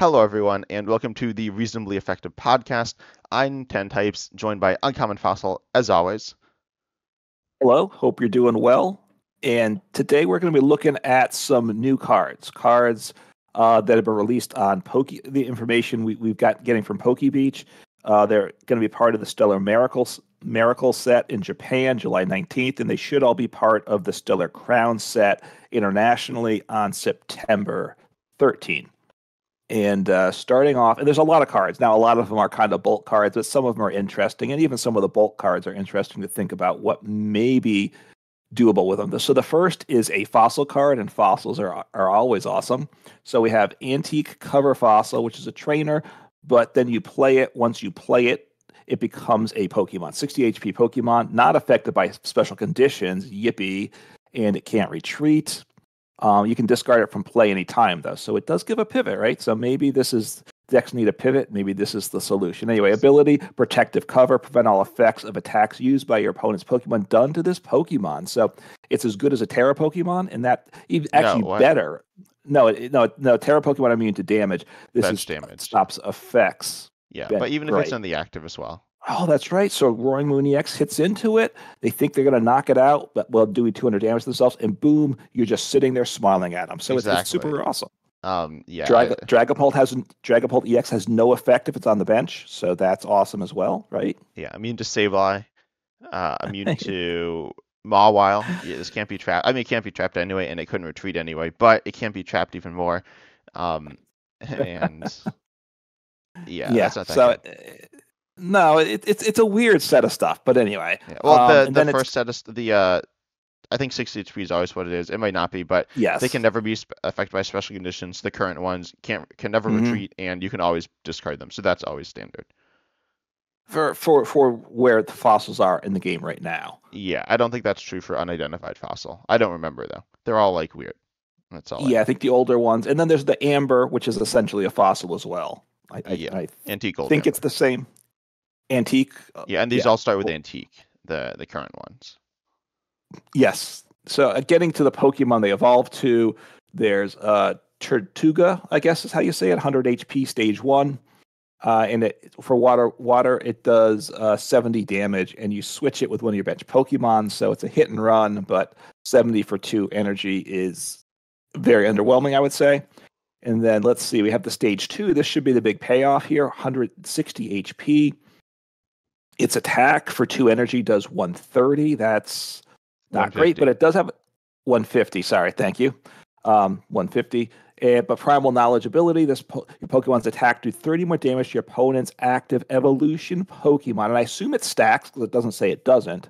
Hello, everyone, and welcome to the Reasonably Effective Podcast. I'm 10 Types, joined by Uncommon Fossil, as always. Hello, hope you're doing well. And today we're going to be looking at some new cards, cards uh, that have been released on Poke. The information we, have got getting from PokeBeach. Uh, they're going to be part of the Stellar Miracles Miracle set in Japan, July 19th, and they should all be part of the Stellar Crown set internationally on September 13th. And uh, starting off, and there's a lot of cards. Now, a lot of them are kind of bulk cards, but some of them are interesting. And even some of the bulk cards are interesting to think about what may be doable with them. So the first is a fossil card, and fossils are, are always awesome. So we have Antique Cover Fossil, which is a trainer, but then you play it. Once you play it, it becomes a Pokemon, 60 HP Pokemon, not affected by special conditions, yippee, and it can't retreat. Um, you can discard it from play anytime, though. So it does give a pivot, right? So maybe this is decks need a pivot. Maybe this is the solution. Anyway, ability, protective cover, prevent all effects of attacks used by your opponent's Pokemon done to this Pokemon. So it's as good as a Tera Pokemon, and that even actually no, better. No, no, no. Tera Pokemon immune to damage. This That's is damage. stops effects. Yeah, but even if right. it's in the active as well. Oh, that's right. So Roaring Moon EX hits into it. They think they're going to knock it out, but well, doing 200 damage to themselves, and boom, you're just sitting there smiling at them. So exactly. it's, it's, super awesome. Um, yeah. Drag- I, Dragapult has Dragapult EX has no effect if it's on the bench, so that's awesome as well, right? Yeah, immune to Sableye, uh, immune to Mawile. Yeah, this can't be trapped. I mean, it can't be trapped anyway, and it couldn't retreat anyway, but it can't be trapped even more. Um, and yeah, yeah. so. Good. No, it, it's it's a weird set of stuff. But anyway, yeah. well, um, the the first set of the uh, I think 60 HP is always what it is. It might not be, but yes. they can never be sp- affected by special conditions. The current ones can't can never mm-hmm. retreat, and you can always discard them. So that's always standard. For for for where the fossils are in the game right now. Yeah, I don't think that's true for unidentified fossil. I don't remember though. They're all like weird. That's all. Yeah, I, I think the older ones, and then there's the amber, which is essentially a fossil as well. I, I, yeah, I antique think amber. it's the same antique. Uh, yeah, and these yeah. all start with antique, the the current ones. Yes. So uh, getting to the Pokemon they evolve to, there's uh Tirtouga, I guess is how you say it, 100 HP, stage one. Uh, and it, for water, water it does uh, 70 damage, and you switch it with one of your bench Pokemon. So it's a hit and run, but 70 for two energy is very underwhelming, I would say. And then let's see, we have the stage two. This should be the big payoff here 160 HP. Its attack for two energy does 130. That's not great, but it does have 150. Sorry, thank you. Um, 150. Uh, but primal knowledge ability, this po- your Pokemon's attack do 30 more damage to your opponent's active evolution Pokemon. And I assume it stacks because it doesn't say it doesn't.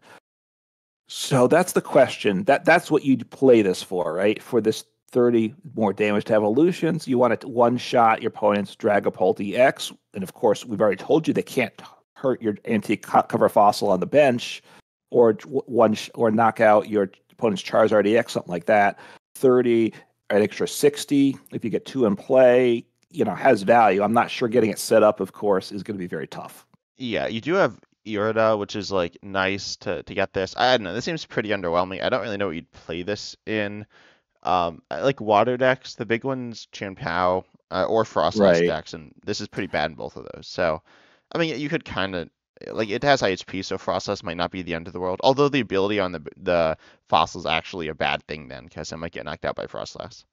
So that's the question. That that's what you'd play this for, right? For this 30 more damage to evolutions. You want to one shot your opponent's Dragapult EX. And of course, we've already told you they can't hurt your antique cover fossil on the bench, or one sh- or knock out your opponent's Charizard EX, something like that. Thirty, an extra sixty if you get two in play. You know, has value. I'm not sure getting it set up, of course, is going to be very tough. Yeah, you do have Irida, which is like nice to to get this. I don't know. This seems pretty underwhelming. I don't really know what you'd play this in. Um, like water decks, the big ones, Chien-Pao uh, or Frost right. decks, and this is pretty bad in both of those. So I mean, you could kind of like it has HP, so Froslass might not be the end of the world. Although the ability on the the fossil is actually a bad thing then, because it might get knocked out by Froslass.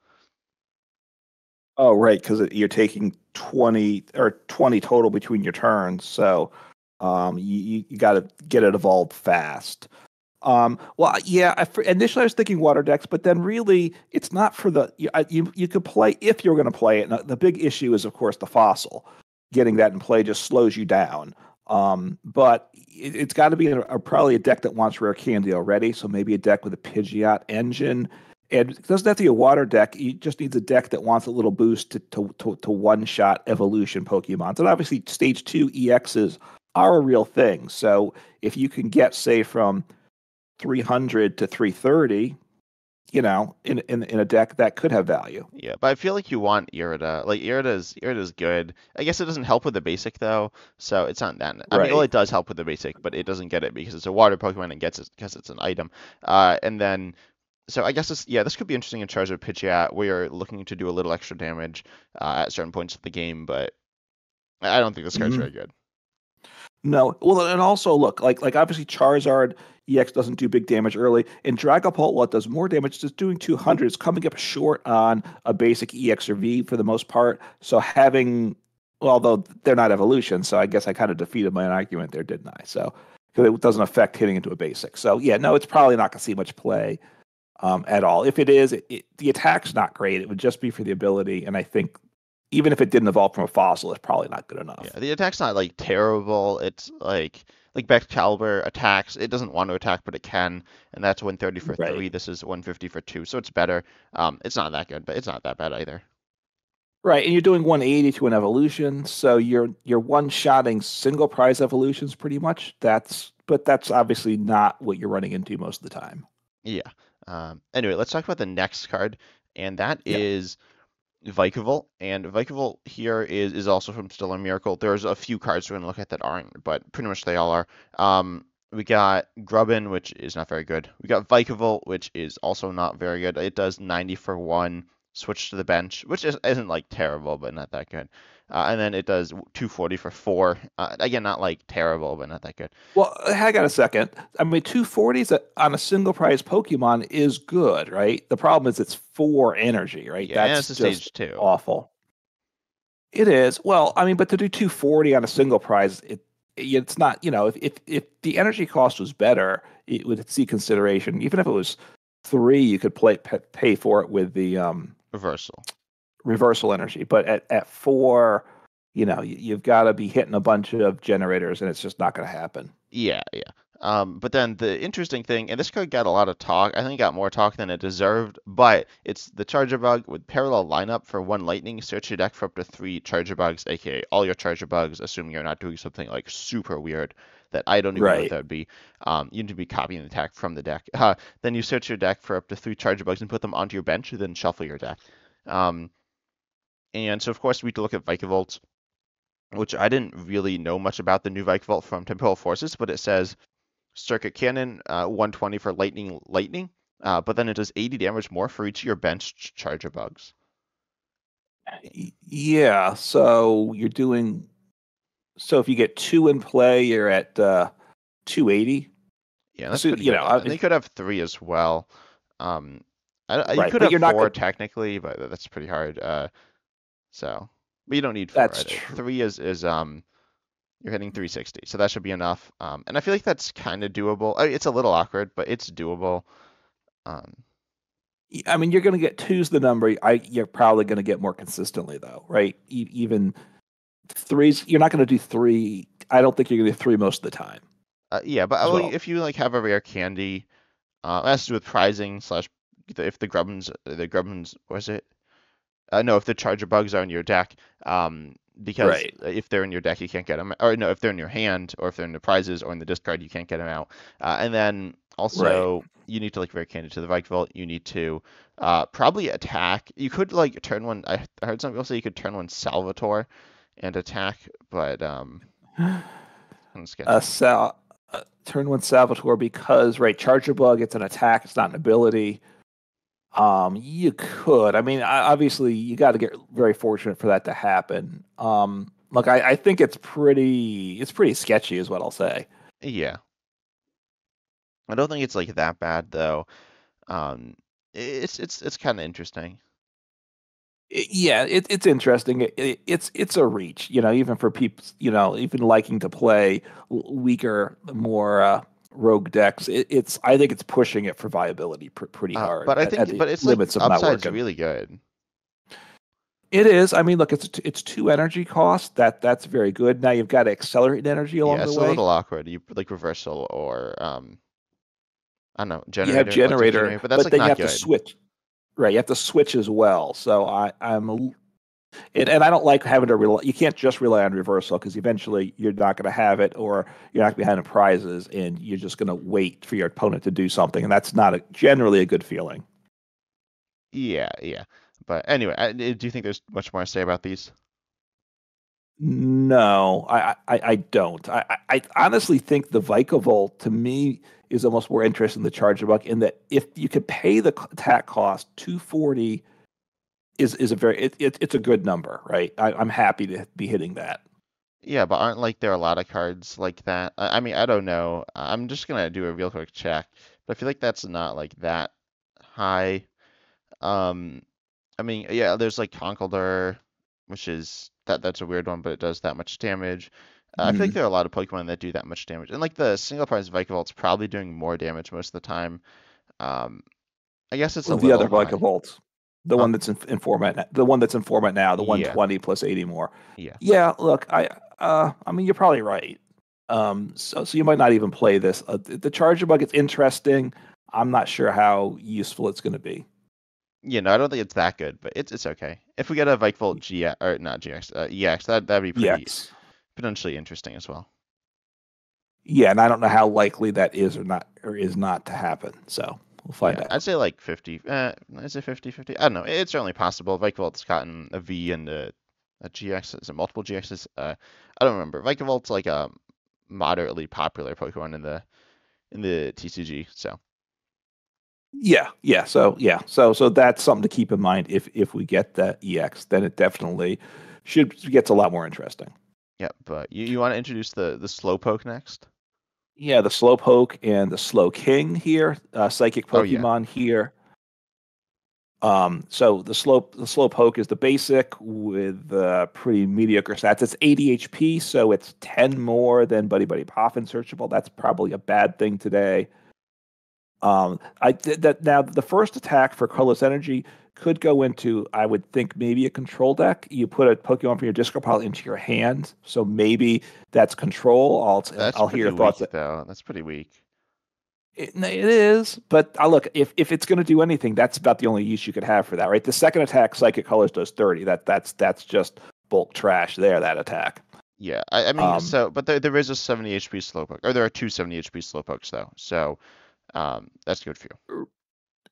Oh right, because you're taking twenty or twenty total between your turns, so um, you you got to get it evolved fast. Um, well, yeah. I, initially, I was thinking water decks, but then really, it's not for the you. You, you could play if you're going to play it. the big issue is, of course, the fossil getting that in play just slows you down. Um, but it, has got to be a, a, probably a deck that wants rare candy already. So maybe a deck with a Pidgeot engine. And it doesn't have to be a water deck. You just needs a deck that wants a little boost to, to, to, to one shot evolution Pokemon. And obviously, stage two EXs are a real thing. So if you can get, say, from 300 to 330, you know, in, in in a deck that could have value. Yeah, but I feel like you want Irida. Like Irida's Irida's good. I guess it doesn't help with the basic though, so it's not that. I right. mean, well, it does help with the basic, but it doesn't get it because it's a water Pokemon and gets it because it's an item. Uh, and then so I guess this, yeah, this could be interesting in Charizard Pidgeot, where you're looking to do a little extra damage uh, at certain points of the game, but I don't think this card's Mhm. very good. No, well, and also look like like obviously Charizard EX doesn't do big damage early, and Dragapult what does more damage, just doing 200 is coming up short on a basic EX or V for the most part. So having, well, although they're not evolution, so I guess I kind of defeated my argument there, didn't I? So because it doesn't affect hitting into a basic. So yeah, no, it's probably not going to see much play um, at all. If it is, it, it, the attack's not great. It would just be for the ability, and I think even if it didn't evolve from a fossil, it's probably not good enough. Yeah, the attack's not like terrible. It's like like Baxcalibur attacks. It doesn't want to attack, but it can, and that's 130 for Right. three. This is 150 for two, so it's better. Um, it's not that good, but it's not that bad either. Right, and you're doing 180 to an evolution, so you're you're one-shotting single prize evolutions pretty much. That's but that's obviously not what you're running into most of the time. Yeah. Um, anyway, let's talk about the next card, and that Yeah. is Vikavolt. And Vikavolt here is is also from Stellar Miracle. There's a few cards we're gonna look at that aren't, but pretty much they all are. Um, we got Grubbin, which is not very good. We got Vikavolt, which is also not very good. It does 90 for one. Switch to the bench, which is, isn't like terrible, but not that good. Uh, and then it does 240 for four. Uh, again, not like terrible, but not that good. Well, hang on a second. I mean, 240s on a single prize Pokemon is good, right? The problem is it's four energy, right? Yeah, that's it's stage two. awful. It is. Well, I mean, but to do 240 on a single prize, it it's not, you know, if if, if the energy cost was better, it would see consideration. Even if it was three, you could play pay for it with the um Reversal. Reversal energy. But at, at four, you know, you, you've got to be hitting a bunch of generators, and it's just not going to happen. Yeah, yeah. Um, but then the interesting thing, and this card got a lot of talk. I think it got more talk than it deserved. But it's the Charjabug with parallel lineup for one Lightning. Search your deck for up to three Charjabugs, aka all your Charjabugs, assuming you're not doing something like super weird that I don't even know what that would be. Um, you need to be copying the attack from the deck. Uh, then you search your deck for up to three Charjabugs and put them onto your bench, then shuffle your deck. Um, and so of course we look at Vikavolt, which I didn't really know much about the new Vikavolt from Temporal Forces, but it says Circuit Cannon, uh, 120 for Lightning Lightning, uh, but then it does 80 damage more for each of your bench Charjabugs. Yeah. So you're doing. So if you get two in play, you're at uh, 280. Yeah, that's So, you good. know, I- they could have three as well. Um, I, I- you Right, could have you're not four gonna- technically, but that's pretty hard. Uh, so, but you don't need four. That's right? true. Three is is um, you're hitting 360, so that should be enough. Um, and I feel like that's kind of doable. I it's a little awkward, but it's doable. Um, I mean, you're going to get two's the number. I you're probably going to get more consistently though, right? E- even threes, you're not going to do three. I don't think you're going to do three most of the time. Uh, yeah, but well. if you like have a rare candy, uh, it has to do with prizing slash if the grubbins the grubbins was it? Uh, no, if the Charjabugs are in your deck, um, because Right. if they're in your deck you can't get them, or no, if they're in your hand or if they're in the prizes or in the discard you can't get them out. Uh, and then also you need to like very candid to the Vikavolt. You need to uh, probably attack. You could like turn one. I heard some people say you could turn one Salvatore and attack, but um. Uh, sal- uh, turn one Salvatore because right, Charjabug. It's an attack. It's not an ability. Um, you could. I mean, I, obviously, you got to get very fortunate for that to happen. Um, look, I, I think it's pretty. It's pretty sketchy, is what I'll say. Yeah. I don't think it's like that bad though. Um, it's it's it's kind of interesting. Yeah, it, it's interesting. It, it, it's it's a reach, you know, even for people, you know, even liking to play weaker, more uh, rogue decks. It, it's I think it's pushing it for viability pr- pretty Uh, hard. but I think, at the but it's like limits of not upside's working. really good. It is. I mean, look, it's it's two energy cost. That that's very good. Now you've got to accelerate energy along Yeah, it's a little awkward. You like reversal or um, I don't know, you generator. have lots of generator, but that's like then you have good. to switch. Right, you have to switch as well. So I, I'm, and, and I don't like having to rely. You can't just rely on reversal because eventually you're not going to have it, or you're not going to be having prizes, and you're just going to wait for your opponent to do something, and that's not a, generally a good feeling. Yeah, yeah. But anyway, I, eh, do you think there's much more to say about these? No, I, I, I don't. I, I honestly think the Vikavolt to me is almost more interesting than the Charjabug in that if you could pay the attack cost 240 is is a very it, it it's a good number, right? I, I'm happy to be hitting that. Yeah, but aren't like there are a lot of cards like that? I, I mean, I don't know. I'm just gonna do a real quick check, but I feel like that's not like that high. Um, I mean, yeah, there's like Conkeldurr, which is that that's a weird one, but it does that much damage. Uh, I feel like Mhm. there are a lot of Pokemon that do that much damage, and like the single prize Vikavolt is probably doing more damage most of the time. Um, I guess it's a Well, the other. Vikavolt, the Huh? one that's in, in format, the one that's in format now, the Yeah. 120 plus 80 more. Yeah. Yeah, look, I uh, I mean, you're probably right. Um, so so you might not even play this. Uh, the charger Charjabug, it's interesting. I'm not sure how useful it's going to be. Yeah, no, I don't think it's that good, but it's it's okay. If we get a Vikavolt GX or not GX, uh, EX, that that'd be pretty Yes. potentially interesting as well. Yeah, and I don't know how likely that is or not or is not to happen. So we'll find Yeah, out. I'd say like 50. Uh, is it 50 50? I don't know. It's certainly possible. Vikavolt's gotten a V and a, a GX. Is it multiple GXs? Uh, I don't remember. Vikavolt's like a moderately popular Pokemon in the in the TCG. So Yeah, yeah. So yeah, so so that's something to keep in mind. If if we get that EX, then it definitely should gets a lot more interesting. yeah, but you, you want to introduce the the Slowpoke next? Yeah, the Slowpoke and the Slowking here, uh, psychic Oh, yeah. Pokemon here. Um, so the slow the Slowpoke is the basic with uh, pretty mediocre stats. It's 80 HP, so it's 10 more than Buddy Buddy Poffin searchable. That's probably a bad thing today. Um, I did that now. The first attack for Colorless Energy could go into, I would think, maybe a control deck. You put a Pokemon from your discard pile into your hand, so maybe that's control. I'll That's I'll hear your thoughts. weak, though. That's pretty weak. It, it is, but uh, look, if if it's going to do anything, that's about the only use you could have for that, right? The second attack, Psychic Colors does thirty. That that's that's just bulk trash there. That attack. Yeah, I, I mean, Um, so but there there is a 70 HP Slowpoke, or there are two 70 HP Slowpokes though. So um, that's good for you.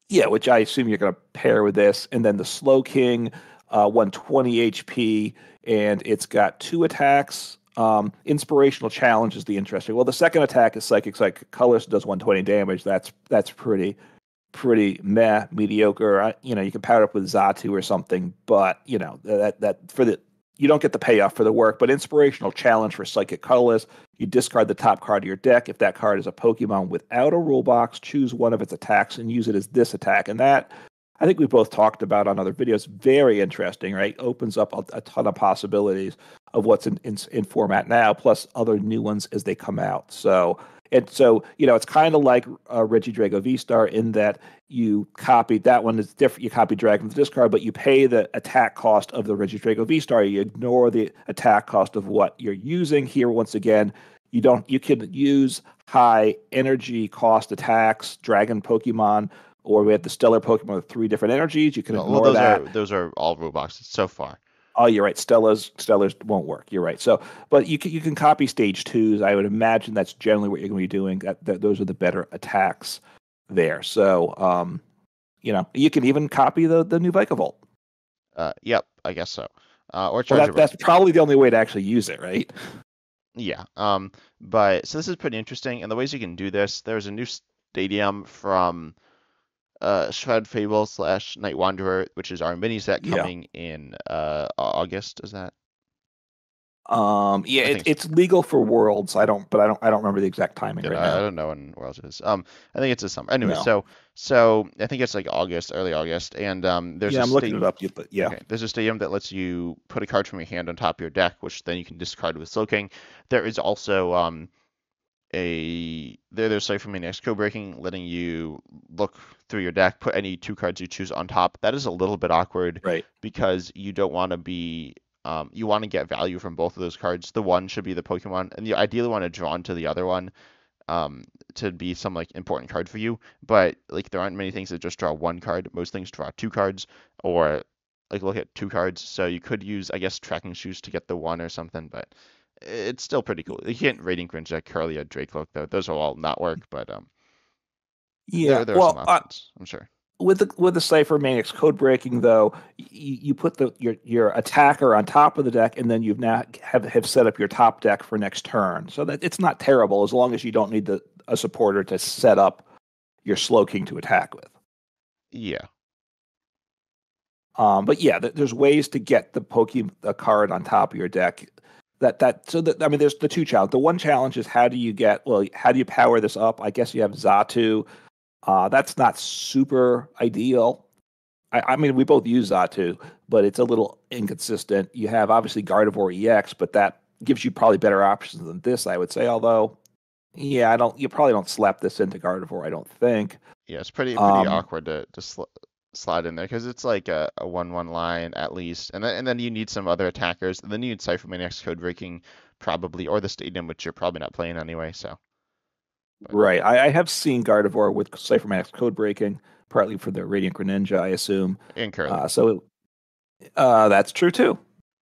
Yeah, which I assume you're going to pair with this, and then the Slowking, uh, 120 HP, and it's got two attacks. Um, inspirational challenge is the interesting. Well, the second attack is Psychic Psychic Colors does 120 damage. That's that's pretty pretty meh mediocre. I, you know, you can pair it up with Xatu or something, but you know that that for the you don't get the payoff for the work. But inspirational challenge for Psychic Colorless, you discard the top card of your deck. If that card is a Pokemon without a rule box, choose one of its attacks and use it as this attack. And that I think we both talked about on other videos. Very interesting, right? Opens up a, a ton of possibilities of what's in, in in format now, plus other new ones as they come out. So and so you know, it's kind of like uh, Regidrago V Star in that you copied that one is different. You copy Dragon the discard, but you pay the attack cost of the Regidrago V Star. You ignore the attack cost of what you're using here. Once again, you don't. You can use high energy cost attacks, Dragon Pokemon, or we have the Stellar Pokemon with three different energies. You can Well, ignore those that. are those are all rule boxes so far. Oh, you're right. Stella's Stellars won't work. You're right. So, but you can you can copy stage twos. I would imagine that's generally what you're going to be doing. That, that those are the better attacks there. So, um, you know, you can even copy the the new Vikavolt. Uh, yep, I guess so. Uh, or Well, that, that's probably the only way to actually use it, right? Yeah. Um, but so this is pretty interesting, and the ways you can do this, there's a new stadium from uh Shroud Fable slash Night Wanderer, which is our mini set Yeah. coming in uh August. Is that? Um, yeah, it, so. it's legal for Worlds. I don't, but I don't, I don't remember the exact timing Yeah, right I, I don't know when Worlds is. Um, I think it's this summer. Anyway, No. so so I think it's like August, early August, and um, there's yeah, a I'm looking it up. you- But yeah, Okay, there's a stadium that lets you put a card from your hand on top of your deck, which then you can discard with Slowking. There is also um, a there there's Ciphermaniac's code breaking, letting you look through your deck, put any two cards you choose on top. That is a little bit awkward right. because you don't want to be um, you want to get value from both of those cards. The one should be the Pokemon, and you ideally want to draw into the other one um, to be some like important card for you. But like there aren't many things that just draw one card. Most things draw two cards, or like look at two cards. So you could use I guess tracking shoes to get the one or something, but it's still pretty cool. You can't like Kirlia, Drake Look though. Those will all not work, but um, Yeah. there, there are well, options. I'm sure. with the with the Ciphermaniac's code breaking though, you, you put the your your attacker on top of the deck, and then you've now have have set up your top deck for next turn. So that it's not terrible as long as you don't need the a supporter to set up your Slowking to attack with. Yeah. Um, but yeah, there's ways to get the Pokemon card on top of your deck. That that so that I mean, there's the two challenge. The one challenge is how do you get well, how do you power this up? I guess you have Xatu. Uh, that's not super ideal. I, I mean, we both use Xatu, but it's a little inconsistent. You have obviously Gardevoir EX, but that gives you probably better options than this, I would say. Although, yeah, I don't. You probably don't slap this into Gardevoir. I don't think. Yeah, it's pretty pretty Um, awkward to to sl slide in there because it's like a, a one one line at least, and then and then you need some other attackers, and then you need Ciphermaniac's code breaking probably, or the Stadium, which you're probably not playing anyway. So But- Right. I, I have seen Gardevoir with Cypher Max code breaking, partly for the Radiant Greninja, I assume. curling, Uh, so uh, that's true too.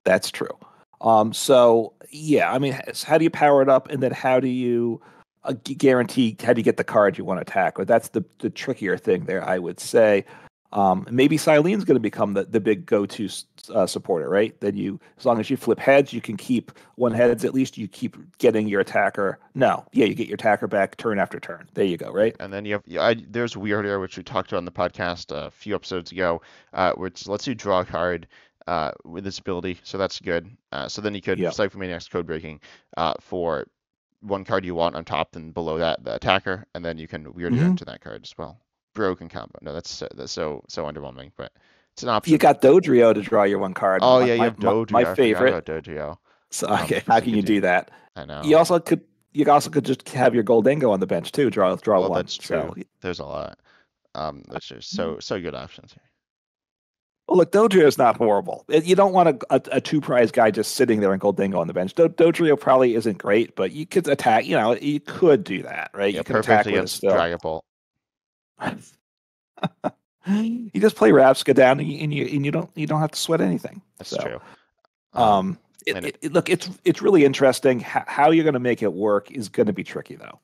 That's true. Um, so yeah, I mean, how do you power it up, and then how do you uh, guarantee how do you get the card you want to attack with? That's the the trickier thing there, I would say. Um, maybe Silene's going to become the, the big go-to uh, supporter, right? Then you, as long as you flip heads, you can keep one heads at least. You keep getting your attacker. No, yeah, you get your attacker back turn after turn. There you go, right? and then you have I, there's Weirder, which we talked about on the podcast a few episodes ago, uh, which lets you draw a card uh, with this ability, so that's good. Uh, so then you could Yeah. Ciphermaniac's code breaking uh, for one card you want on top and below that the attacker, and then you can Weirder Mhm. into that card as well. Broken combo. No, that's so, that's so so underwhelming, but it's an option. You got Dodrio to draw your one card. Oh My- yeah, you my- have my- My, favorite. Dojo. So Um, okay, so how can you do- that? I know. You also could you also could just have your Gholdengo on the bench too. Draw draw well, one. that's true. So, There's a lot. Um, that's just so so good options here. well, look, Dodrio is not horrible. You don't want a, a, a two prize guy just sitting there and Gholdengo on the bench. Do, Dodrio probably isn't great, but you could attack. You know, you could do that, right? Yeah, you can attack perfect with it against. Dragon Ball. you just play Rabsca down, and you, and you and you don't you don't have to sweat anything. That's So, true. Um, it, it, it- look, it's it's really interesting. How, how you're going to make it work is going to be tricky, though.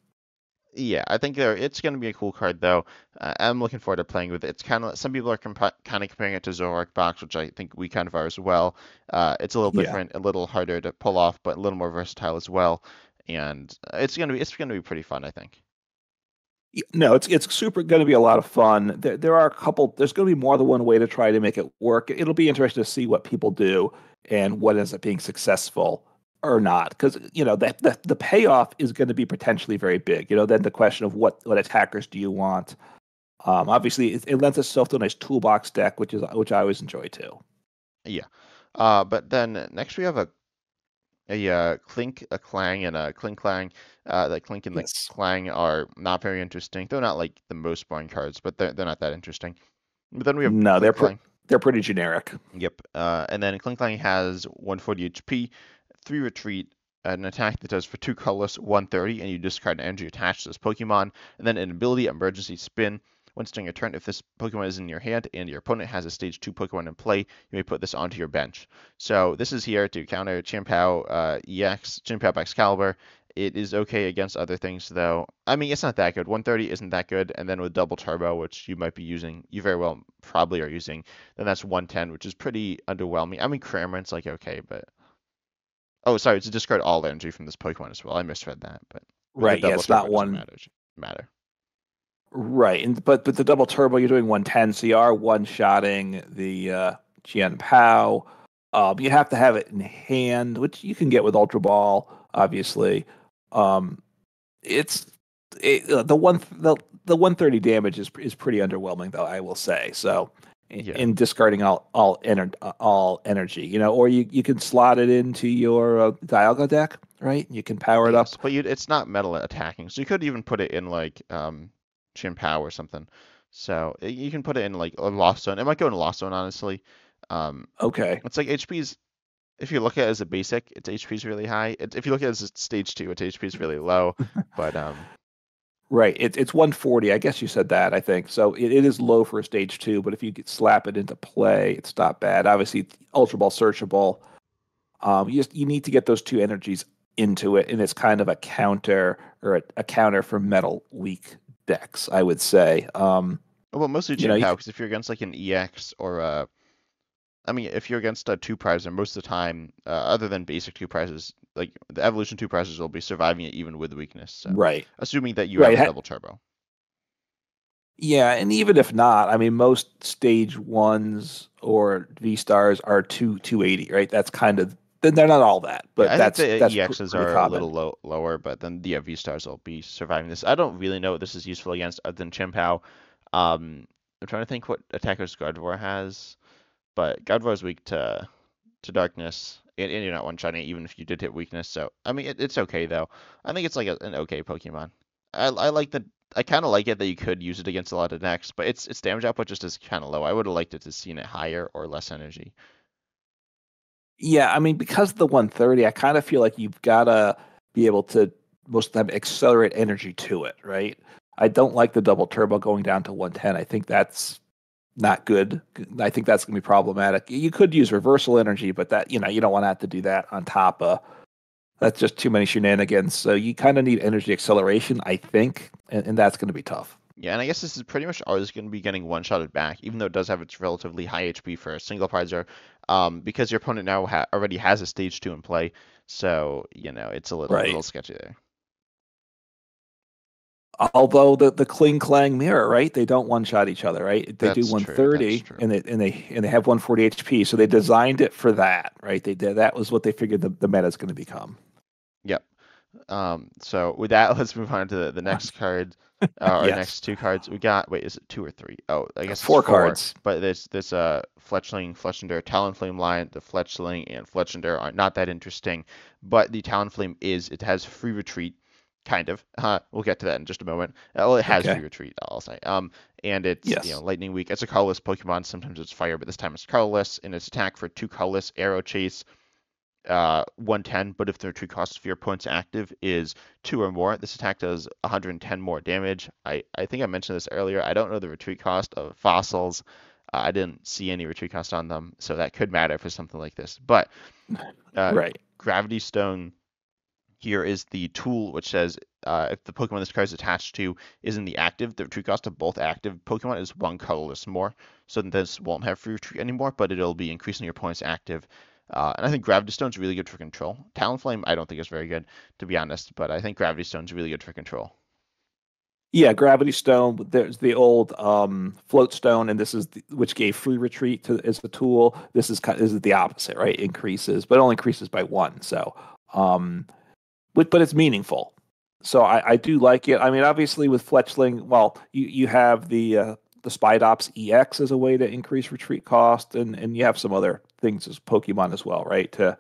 Yeah, I think there it's going to be a cool card though. Uh, I'm looking forward to playing with it. It's kind of some people are compa- kind of comparing it to Zoroark Box, which I think we kind of are as well. Uh, it's a little Yeah. different, a little harder to pull off, but a little more versatile as well. And uh, it's gonna be it's gonna be pretty fun, I think. No, it's it's super going to be a lot of fun. There, there are a couple. There's going to be more than one way to try to make it work. It'll be interesting to see what people do and what ends up being successful or not. Because you know the, the the payoff is going to be potentially very big. You know, then the question of what what attackers do you want? Um, obviously, it, it lends itself to a nice toolbox deck, which is which I always enjoy too. Yeah, uh, but then next we have a a uh, Clink, a Clang, and a Klinklang. Uh, the Clink and the Yes. Clang are not very interesting. They're not like the most boring cards, but they're they're not that interesting. But then we have No, they're pre- They're pretty generic. Yep. Uh, and then Klinklang has 140 HP, three retreat, an attack that does for two colorless 130, and you discard an energy attached to this Pokemon, and then an ability emergency spin. Once during a turn, if this Pokemon is in your hand and your opponent has a stage two Pokemon in play, you may put this onto your bench. So this is here to counter Chien-Pao uh, EX, Chien-Pao Baxcalibur. It is okay against other things though. I mean, it's not that good. 130 isn't that good, and then with double turbo, which you might be using, you very well probably are using, then that's 110, which is pretty underwhelming. I mean, Cramorant's like okay, but oh, sorry, it's to discard all energy from this Pokemon as well. I misread that, but Right. Yeah, it's not one. matter. Right, and but but the double turbo, you're doing 110, so you are one shotting the uh, Chien-Pao. Um, you have to have it in hand, which you can get with Ultra Ball, obviously. Um, it's it, uh, the one the the 130 damage is is pretty underwhelming, though I will say. So, in, Yeah. in discarding all all ener- all energy, you know, or you you can slot it into your uh, Dialga deck, right? You can power it up. But you, it's not metal attacking, so you could even put it in like um, Chien-Pao or something. So you can put it in like a Lost Zone. It might go in a Lost Zone, honestly. Um, Okay. it's like HP's. If you look at it as a basic, its HP is really high. It, if you look at it as a stage two, its HP is really low. But um, Right. It's it's 140. I guess you said that. I think so. It, it is low for a stage two, but if you slap it into play, it's not bad. Obviously, Ultra Ball searchable. Um, you just you need to get those two energies into it, and it's kind of a counter or a, a counter for metal weak decks. I would say. Um, Well, mostly You know, because if you're against like an EX or a, I mean, if you're against a two prizer, most of the time, uh, other than basic two prizes, like the evolution two prizes will be surviving it even with weakness. So, Right. assuming that you Right, have a double turbo. Yeah, and even if not, I mean, most stage ones or V stars are two two eighty, right? That's kind of they're not all that, but Yeah, that's the that's EXs are a little low, lower, but then the V stars will be surviving this. I don't really know what this is useful against other than Chien-Pao. Um, I'm trying to think what attackers Gardevoir has, but Gardevoir is weak to to darkness, and, and you're not one shotting it even if you did hit weakness. So I mean, it, it's okay though. I think it's like a, an okay Pokemon. I I like the I kind of like it that you could use it against a lot of decks, but its its damage output just is kind of low. I would have liked it to seen it higher or less energy. Yeah, I mean, because of the 130, I kind of feel like you've got to be able to most of the time accelerate energy to it, right? I don't like the double turbo going down to 110. I think that's not good. I think that's going to be problematic. You could use reversal energy, but that, you know, you don't want to have to do that on top of that's just too many shenanigans. So you kind of need energy acceleration, I think, and, and that's going to be tough. Yeah, and I guess this is pretty much always going to be getting one-shotted back, even though it does have its relatively high HP for a single prizer, um, because your opponent now ha already has a stage two in play. So you know it's a little Right. little sketchy there. Although the the Klinklang mirror, right? They don't one shot each other, right? They do That's true, 130 and they and they and they have 140 HP. So they designed it for that, right? They did that was what they figured the, the meta is going to become. Um, so with that, let's move on to the, the next card, uh, or Yes. next two cards. We got wait, is it two or three? Oh, I guess it's Four cards. But this this uh Fletchling, Fletchinder, Talonflame line, the Fletchling and Fletchinder are not that interesting. But the Talonflame is it has free retreat, kind of. Uh, we'll get to that in just a moment. Uh, well, it has Okay. free retreat, I'll say. Um, and it's Yes. you know lightning weak. It's a colorless Pokemon. Sometimes it's fire, but this time it's colorless. And its attack for two colorless arrow chase uh 110 but if the retreat cost of your opponent's active is two or more this attack does 110 more damage i i think i mentioned this earlier i don't know the retreat cost of fossils uh, i didn't see any retreat cost on them so that could matter for something like this but uh, right. gravity stone here is the tool which says uh, if the Pokemon this card is attached to is in the active, the retreat cost of both active Pokemon is one colorless more. So this won't have free retreat anymore, but it'll be increasing your opponent's active. Uh, and I think Gravity Stone's really good for control. Talonflame I don't think is very good, to be honest, but I think Gravity Stone's really good for control. Yeah, Gravity Stone. There's the old um, Float Stone, and this is the, which gave free retreat to, as a tool. This is kind this is the opposite, right? Increases, but only increases by one. So, um, but but it's meaningful. So I, I do like it. I mean, obviously with Fletchling, well, you you have the uh, the Spidops EX as a way to increase retreat cost, and and you have some other things as Pokemon as well, right? To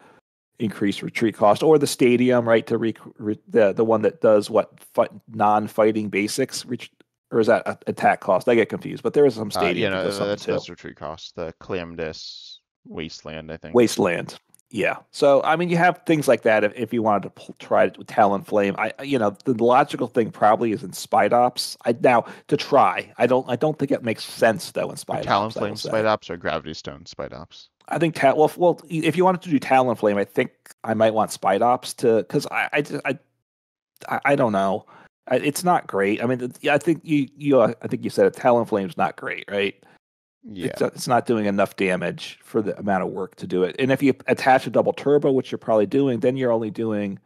increase retreat cost, or the Stadium, right? To re, re, the the one that does what fight, non-fighting basics, or is that a, attack cost? I get confused, but there is some Uh, Stadium you that know, does that's, that's retreat cost. The Calamitous Wasteland, I think. Wasteland. Yeah. So I mean, you have things like that. If, if you wanted to try it with Talonflame, I I- you know the logical thing probably is in Spidops. I now to try. I don't. I don't think it makes sense though in Spidops. I will Talonflame say. Spidops or Gravity Stone Spidops? I think ta- well, well, if you wanted to do Talonflame, I think I might want Spidops to because I I, just, I I I don't know. I, it's not great. I mean, I think you you uh, I think you said it. Talonflame's not great, right? Yeah. It's, it's not doing enough damage for the amount of work to do it. And if you attach a double turbo, which you're probably doing, then you're only doing,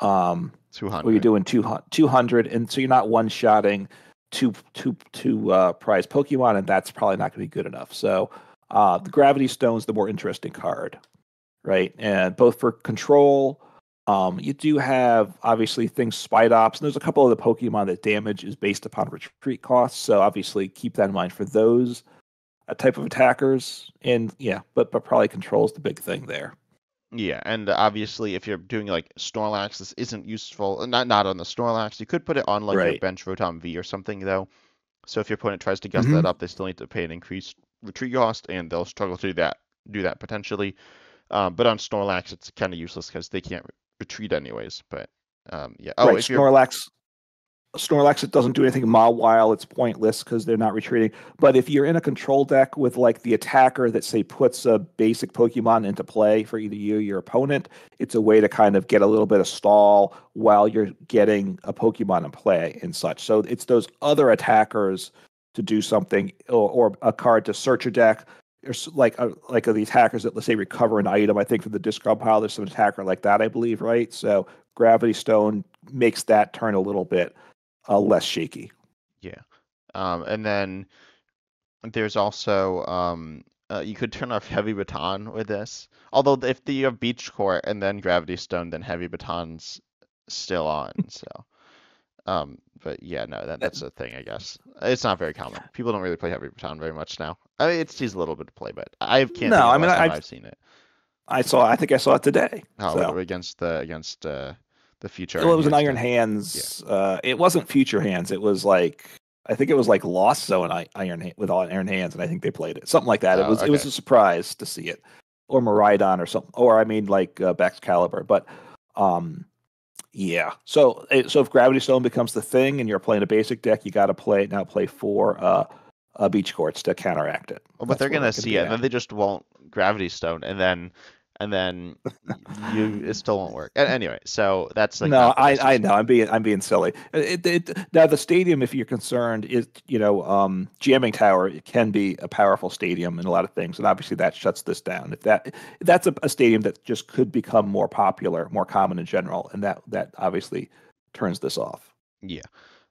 um, 200. well, you're doing 200, 200 and so you're not one shotting two two two uh, prize Pokemon, and that's probably not going to be good enough. So, uh, the Gravity Stone's the more interesting card, right? And both for control. Um, you do have obviously things Spidops, and there's a couple of the Pokemon that damage is based upon retreat costs. So obviously keep that in mind for those uh, type of attackers. And yeah, but but probably controls the big thing there. Yeah, and obviously, if you're doing like Snorlax, this isn't useful. uh, Not not on the Snorlax. You could put it on like your bench Rotom V or something though. So if your opponent tries to guess Mhm. that up, they still need to pay an increased retreat cost, and they'll struggle to do that. Do that potentially. Um, but on Snorlax, it's kind of useless because they can't re- retreat anyways. But um, yeah. Oh, right, if Snorlax. Snorlax, it doesn't do anything Mawile. It's pointless because they're not retreating. But if you're in a control deck with like the attacker that say puts a basic Pokemon into play for either you or your opponent, it's a way to kind of get a little bit of stall while you're getting a Pokemon in play and such. So it's those other attackers to do something, or, or a card to search a deck. There's like a, like these attackers that let's say recover an item. I think from the discard pile, there's some attacker like that, I believe, right? So Gravity Stone makes that turn a little bit uh, less shaky. Yeah. Um, and then there's also um, uh, you could turn off Heavy Baton with this. Although if the, you have Beach Court and then Gravity Stone, then Heavy Baton's still on. So, um, but yeah, no, that, that's a thing, I guess. It's not very common. People don't really play Heavy Baton very much now. I mean, it's sees a little bit to play, but I can't. No, I mean, I, have seen it. I saw. I think I saw it today. Oh, so. against the against uh, the future. Well, it was an Iron Hands. Yeah. Uh, it wasn't Future Hands. It was like I think it was like Lost Zone Iron with all Iron Hands, and I think they played it something like that. Oh, it was okay. it was a surprise to see it, or Miraidon or something, or I mean like uh, Caliber. But um, yeah. So eh, so if Gravity Stone becomes the thing, and you're playing a basic deck, you got to play now. Play four uh, uh, beach courts to counteract it. Well, but they're gonna see it, and then they just won't Gravity Stone, and then and then you it still won't work. Anyway, so that's like no, I I know I'm being I'm being silly. It, it, now the stadium, if you're concerned, is you know um, jamming tower it can be a powerful stadium in a lot of things, and obviously that shuts this down. If that that's a, a stadium that just could become more popular, more common in general, and that that obviously turns this off. Yeah.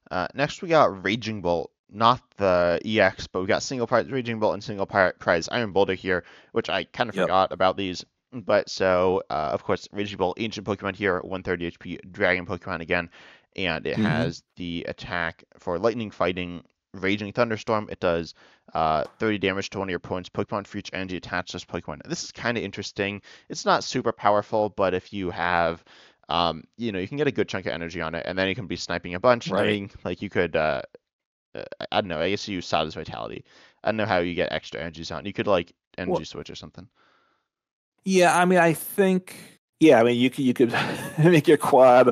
Uh, next we got Raging Bolt not the EX, but we got single prize Raging Bolt and single prize Iron Boulder here, which I kind of yep. forgot about these. But so, uh, of course, Raging Bolt, ancient Pokemon here, 130 HP, Dragon Pokemon again, and it mm-hmm. has the attack for Lightning Fighting, Raging Thunderstorm. It does uh, 30 damage to one of your opponent's Pokemon for each energy attached to this Pokemon. This is kind of interesting. It's not super powerful, but if you have, um, you know, you can get a good chunk of energy on it, and then you can be sniping a bunch. Right. I mean, like you could, uh, uh, I don't know. I guess you use Sada's Vitality. I don't know how you get extra energies on. You could like energy well, switch or something. Yeah, I mean, I think. Yeah, I mean, you could you could make your quad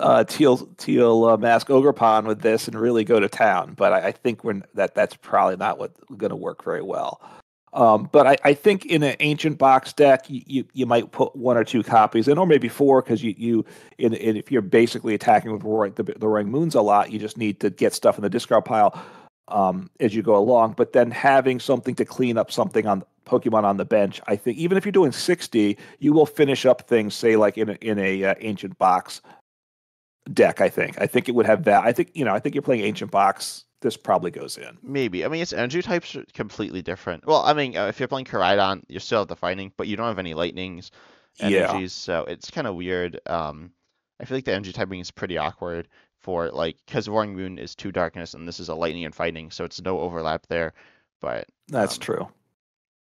uh, teal teal uh, mask Ogerpon with this and really go to town. But I, I think when that that's probably not what going to work very well. Um, but I, I, think in an ancient box deck, you, you, you, might put one or two copies in, or maybe four, because you you in, in, if you're basically attacking with roaring, the, the roaring moons a lot, you just need to get stuff in the discard pile um, as you go along. But then having something to clean up something on Pokemon on the bench, I think even if you're doing 60, you will finish up things, say like in a, in a uh, ancient box deck. I think. I think it would have that. I think you know. I think you're playing ancient box. This probably goes in. Maybe. I mean, its energy types are completely different. Well, I mean, uh, if you're playing Koraidon, you still have the fighting, but you don't have any lightnings energies, yeah. so it's kind of weird. Um, I feel like the energy typing is pretty awkward for like because Roaring Moon is two darkness and this is a lightning and fighting, so it's no overlap there. But that's um, true.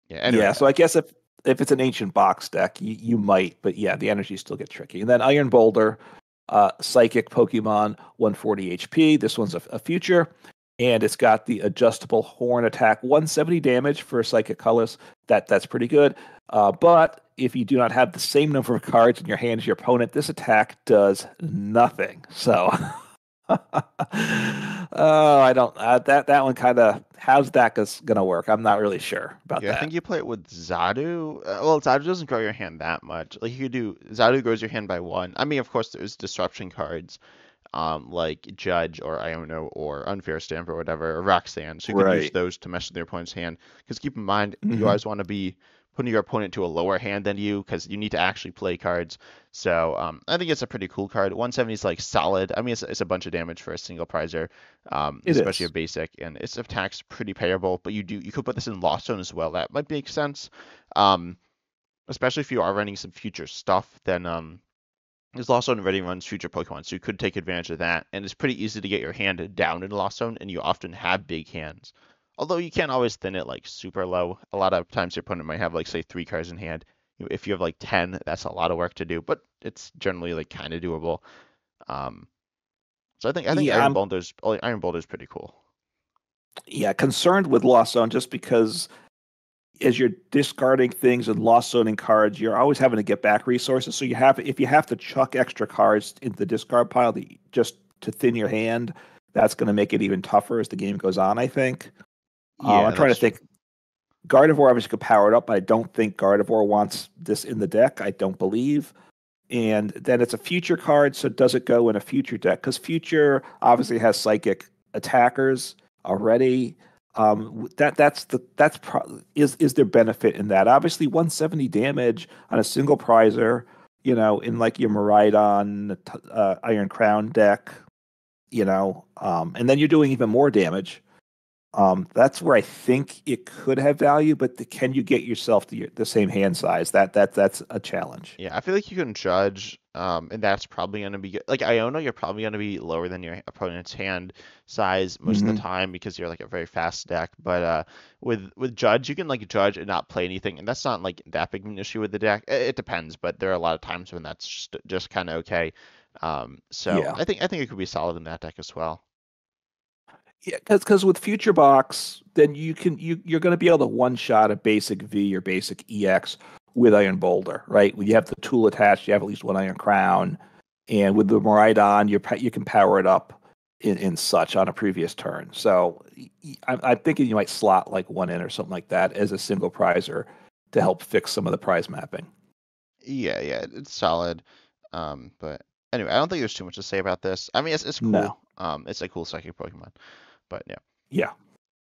Yeah. Anyway. Yeah. So I guess if if it's an ancient box deck, you, you might, but yeah, the energy still get tricky. And then Iron Boulder, uh, Psychic Pokemon, 140 HP. This one's a, a future, and it's got the adjustable horn attack, 170 damage for Psychic Colors. That that's pretty good. Uh, but if you do not have the same number of cards in your hand as your opponent, this attack does nothing. So, oh, I don't. Uh, that that one kind of how's that going to work? I'm not really sure about yeah, that. I think you play it with Xatu. Uh, well, Xatu doesn't grow your hand that much. Like you do, Xatu grows your hand by one. I mean, of course, there's disruption cards. Um, like Judge or Iono or Unfair Stamp or whatever, or Roxanne. So you can right. use those to mess with your opponent's hand. Because keep in mind, mm-hmm. you always want to be putting your opponent to a lower hand than you because you need to actually play cards. So um, I think it's a pretty cool card. 170 is like solid. I mean, it's, it's a bunch of damage for a single prizer, um, especially is. a basic, and its attack's pretty payable. But you do you could put this in Lost Zone as well. That might make sense, um, especially if you are running some future stuff. Then um, because Lost Zone already runs future Pokemon, so you could take advantage of that. And it's pretty easy to get your hand down in Lost Zone, and you often have big hands. Although you can't always thin it like super low. A lot of times your opponent might have like say three cards in hand. If you have like ten, that's a lot of work to do, but it's generally like kind of doable. Um, so I think I think yeah, Iron Boulder's Iron Boulder's pretty cool. Yeah, concerned with Lost Zone just because as you're discarding things and lost zoning cards, you're always having to get back resources. So you have if you have to chuck extra cards into the discard pile to, just to thin your hand, that's going to make it even tougher as the game goes on. I think. Yeah, um, I'm trying to think. Gardevoir obviously could power it up, but I don't think Gardevoir wants this in the deck. I don't believe. And then it's a future card, so does it go in a future deck? Because future obviously has psychic attackers. already. Um, that that's the that's pro- is is there benefit in that? Obviously, 170 damage on a single prizer, you know, in like your Miraidon uh, Iron Crown deck, you know, um, and then you're doing even more damage. Um, that's where I think it could have value, but the, can you get yourself the the same hand size? That that that's a challenge. Yeah, I feel like you can judge, um, and that's probably going to be good. Like Iono, you're probably going to be lower than your opponent's hand size most Mhm. of the time because you're like a very fast deck. But uh, with with judge, you can like judge and not play anything, and that's not like that big of an issue with the deck. It, it depends, but there are a lot of times when that's just just kind of okay. Um, so Yeah. I think I think it could be solid in that deck as well. Yeah, because because with Future Box, then you can you you're going to be able to one shot a basic V or basic EX with Iron Boulder, right? When you have the tool attached, you have at least one Iron Crown, and with the Miraidon, you you can power it up in, in such on a previous turn. So I'm, I'm thinking you might slot like one in or something like that as a single prizer to help fix some of the prize mapping. Yeah, yeah, it's solid. Um, but anyway, I don't think there's too much to say about this. I mean, it's it's cool. No. Um, it's a cool psychic Pokemon. But yeah. Yeah.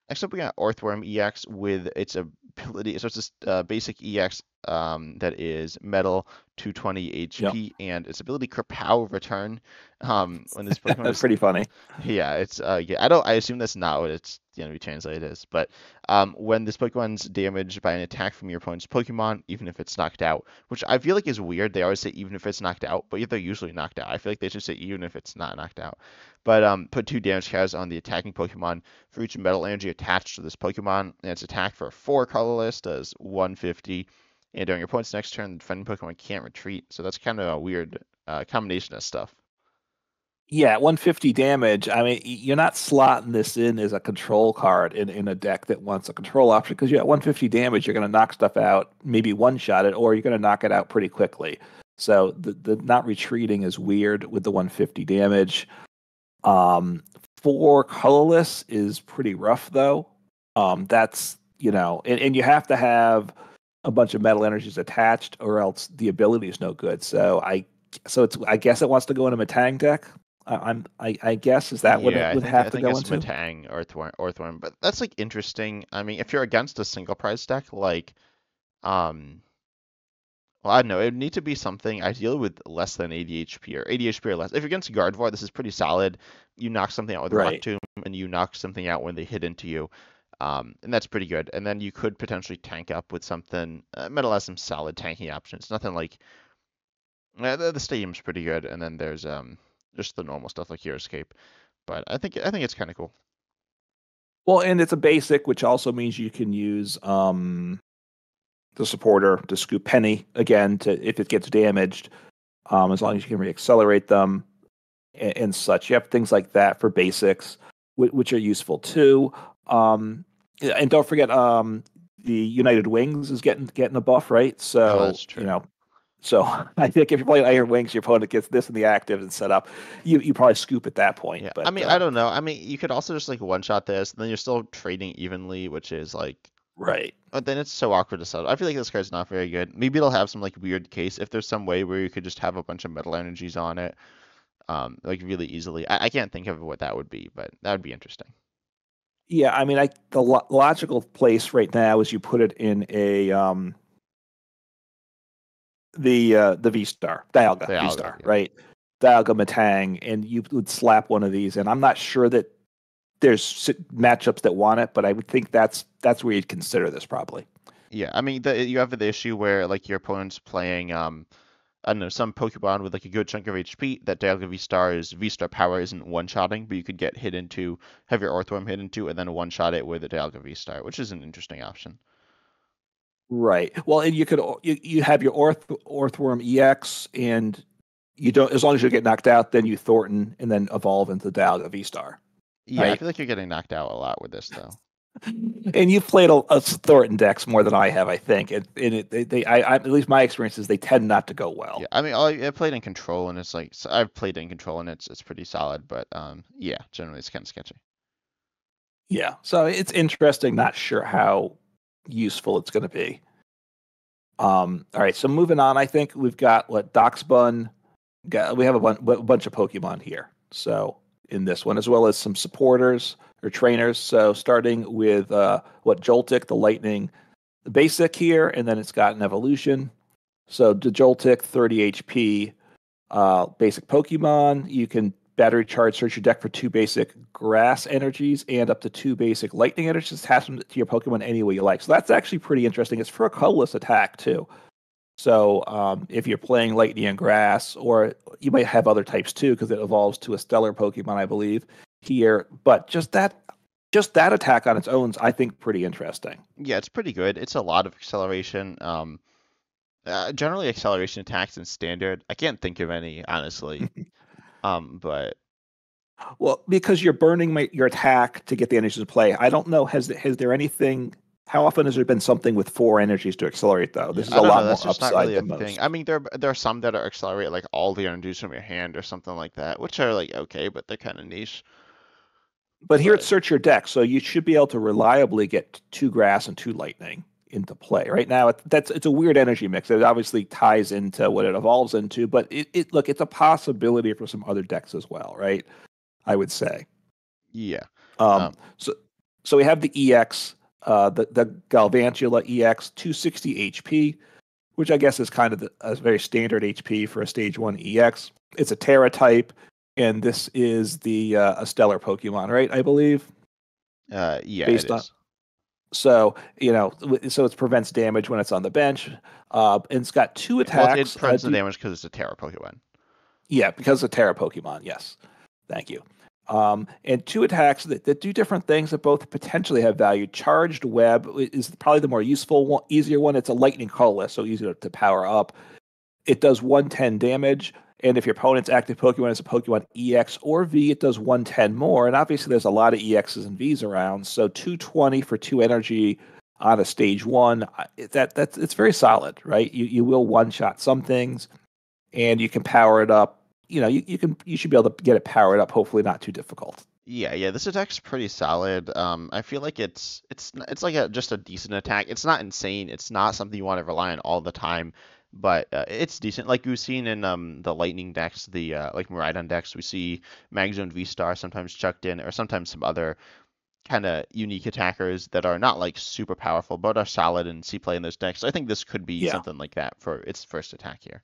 Next up, we got Orthworm EX with its ability. So it's just uh, basic EX um, that is metal, 220 HP, and its ability Kerpow return. Um, when this Pokemon That's is pretty funny. yeah, it's uh yeah, I don't I assume that's not what it's gonna be translated as, but um when this Pokemon's damaged by an attack from your opponent's Pokemon, even if it's knocked out, which I feel like is weird. They always say even if it's knocked out, but they're usually knocked out. I feel like they should say even if it's not knocked out. But um put two damage counters on the attacking Pokemon for each metal energy attached to this Pokemon, and its attack for four colorless does 150. And during your opponent's next turn, the defending Pokemon can't retreat. So that's kind of a weird uh, combination of stuff. Yeah, 150 damage. I mean, you're not slotting this in as a control card in, in a deck that wants a control option because you're at 150 damage, you're going to knock stuff out, maybe one shot it, or you're going to knock it out pretty quickly. So the, the not retreating is weird with the 150 damage. Um, four colorless is pretty rough though. Um, that's you know, and, and you have to have a bunch of metal energies attached, or else the ability is no good. So I, so it's I guess it wants to go in a Metang deck. I, I'm I, I guess is that what yeah, it would I think, have I to think go it's into? Metang, Orthworm, Orthworm, but that's like interesting. I mean, if you're against a single prize deck, like, um, well, I don't know, it would need to be something ideally with less than 80 HP or 80 HP or less. If you're against Gardevoir, this is pretty solid. You knock something out with Rock Right. Tomb, and you knock something out when they hit into you. Um, and that's pretty good. And then you could potentially tank up with something. Uh, Metal has some solid tanking options. Nothing like uh, the, the stadium's pretty good, and then there's um just the normal stuff like Hero's Cape. But I think I think it's kind of cool. Well, and it's a basic, which also means you can use um, the supporter to scoop penny again to if it gets damaged, um, as long as you can reaccelerate them and, and such. You have things like that for basics, which, which are useful too. Um, and don't forget, um, the United Wings is getting getting a buff, right? So Oh, you know. So I think if you're playing Iron Wings, your opponent gets this in the active and set up. You you probably scoop at that point. Yeah, but I mean, uh, I don't know. I mean, you could also just like one shot this, and then you're still trading evenly, which is like, right. but then it's so awkward to settle. I feel like this card's not very good. Maybe it'll have some like weird case if there's some way where you could just have a bunch of metal energies on it, um, like really easily. I, I can't think of what that would be, but that would be interesting. Yeah, I mean, I the lo- logical place right now is you put it in a um the uh the V Star Dialga, Dialga, V Star, yeah. right? Dialga Metang, and you would slap one of these, and I'm not sure that there's matchups that want it, but I would think that's that's where you'd consider this probably. Yeah, I mean, the, you have the issue where like your opponent's playing, um, I don't know, some Pokemon with like a good chunk of HP that Dialga V Star's V Star power isn't one shotting, but you could get hit into, have your Orthworm hit into, and then one shot it with a Dialga V Star, which is an interesting option. Right. Well, and you could you, you have your Orth Orthworm EX, and you don't as long as you get knocked out, then you Thorton, and then evolve into the Dialga V Star. Yeah, I feel like you're getting knocked out a lot with this though. And you've played a, a Thorton decks more than I have, I think. And, and it, they, they I, I, at least my experience is they tend not to go well. Yeah, I mean, I, I played in control, and it's like I've played in control, and it's it's pretty solid, but um, yeah, generally it's kind of sketchy. Yeah. So it's interesting. Not sure how useful it's going to be. Um. All right. So moving on, I think we've got what Dachsbun. Got we have a, bun- a bunch of Pokemon here. So in this one, as well as some supporters or trainers. So starting with uh, what Joltik, the Lightning, the basic here, and then it's got an evolution. So the Joltik, 30 HP, uh, basic Pokemon. You can battery charge search your deck for two basic grass energies and up to two basic lightning energies. Attach them to your Pokemon any way you like. So that's actually pretty interesting. It's for a colorless attack too. So um, if you're playing lightning and grass, or you might have other types too, because it evolves to a stellar Pokemon, I believe here. But just that, just that attack on its own is, I think, pretty interesting. Yeah, it's pretty good. It's a lot of acceleration. Um, uh, generally, acceleration attacks in standard. I can't think of any honestly. um, but well, because you're burning my, your attack to get the energies to play. I don't know. Has has there anything? How often has there been something with four energies to accelerate though? This is a lot know, more upside really than most. I mean, there there are some that are accelerate like all the energies from your hand or something like that, which are like okay, but they're kind of niche. But here it's search your deck, so you should be able to reliably get two grass and two lightning into play. Right now, it, that's it's a weird energy mix. It obviously ties into what it evolves into, but it, it look it's a possibility for some other decks as well, right? I would say. Yeah. Um, um, so so we have the EX, uh, the the Galvantula EX, 260 HP, which I guess is kind of the, a very standard HP for a Stage One EX. It's a Tera type, and this is the uh, a stellar Pokemon, right? I believe. Uh, yeah, based on. Is. So you know, so it prevents damage when it's on the bench. Uh, and it's got two attacks. Well, it prevents uh, the damage because it's a Tera Pokemon. Yeah, because it's a Tera Pokemon. Yes, thank you. Um, and two attacks that, that do different things that both potentially have value. Charged Web is probably the more useful one, easier one. It's a lightning colorless, so easy to, to power up. It does 110 damage. And if your opponent's active Pokemon is a Pokemon EX or V, it does 110 more. And obviously, there's a lot of EXs and Vs around. So 220 for two energy on a stage one, that that's it's very solid, right? You you will one shot some things, and you can power it up. You know, you, you can you should be able to get it powered up. Hopefully, not too difficult. Yeah, yeah, this attack's pretty solid. Um, I feel like it's it's it's like a just a decent attack. It's not insane. It's not something you want to rely on all the time but uh, it's decent. Like we've seen in um, the Lightning decks, the uh, like Miraidon decks, we see Magnezone V Star sometimes chucked in, or sometimes some other kind of unique attackers that are not like super powerful, but are solid and see play in those decks. So I think this could be yeah. something like that for its first attack here.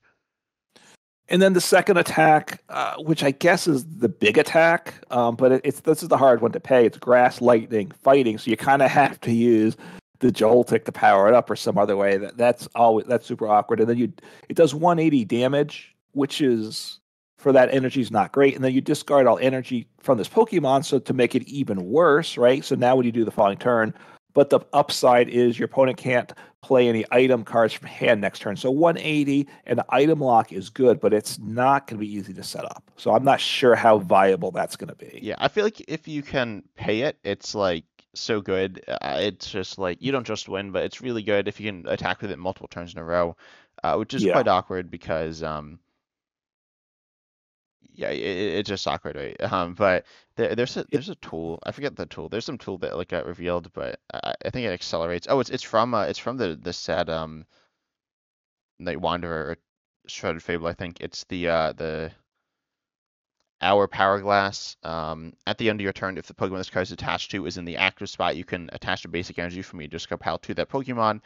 And then the second attack, uh, which I guess is the big attack, um, but it, it's this is the hard one to pay. It's grass, lightning, fighting, so you kind of have to use the Joltik to power it up or some other way. That that's always that's super awkward. And then you it does 180 damage, which is for that energy is not great. And then you discard all energy from this Pokemon, so to make it even worse, right? So now when you do the following turn, but the upside is your opponent can't play any item cards from hand next turn. So 180 and the item lock is good, but it's not going to be easy to set up. So I'm not sure how viable that's going to be. Yeah, I feel like if you can pay it, it's like so good. Uh, it's just like you don't just win, but it's really good if you can attack with it multiple turns in a row, uh, which is yeah. quite awkward because um, yeah, it, it's just awkward, right? Um, but there, there's a there's a tool. I forget the tool. There's some tool that like got revealed, but I, I think it accelerates. Oh, it's it's from uh, it's from the the set um, Night Wanderer or Shrouded Fable. I think it's the uh the our Power Glass. Um, at the end of your turn, if the Pokemon this card is attached to is in the active spot, you can attach a basic energy from your discard pile to that Pokemon.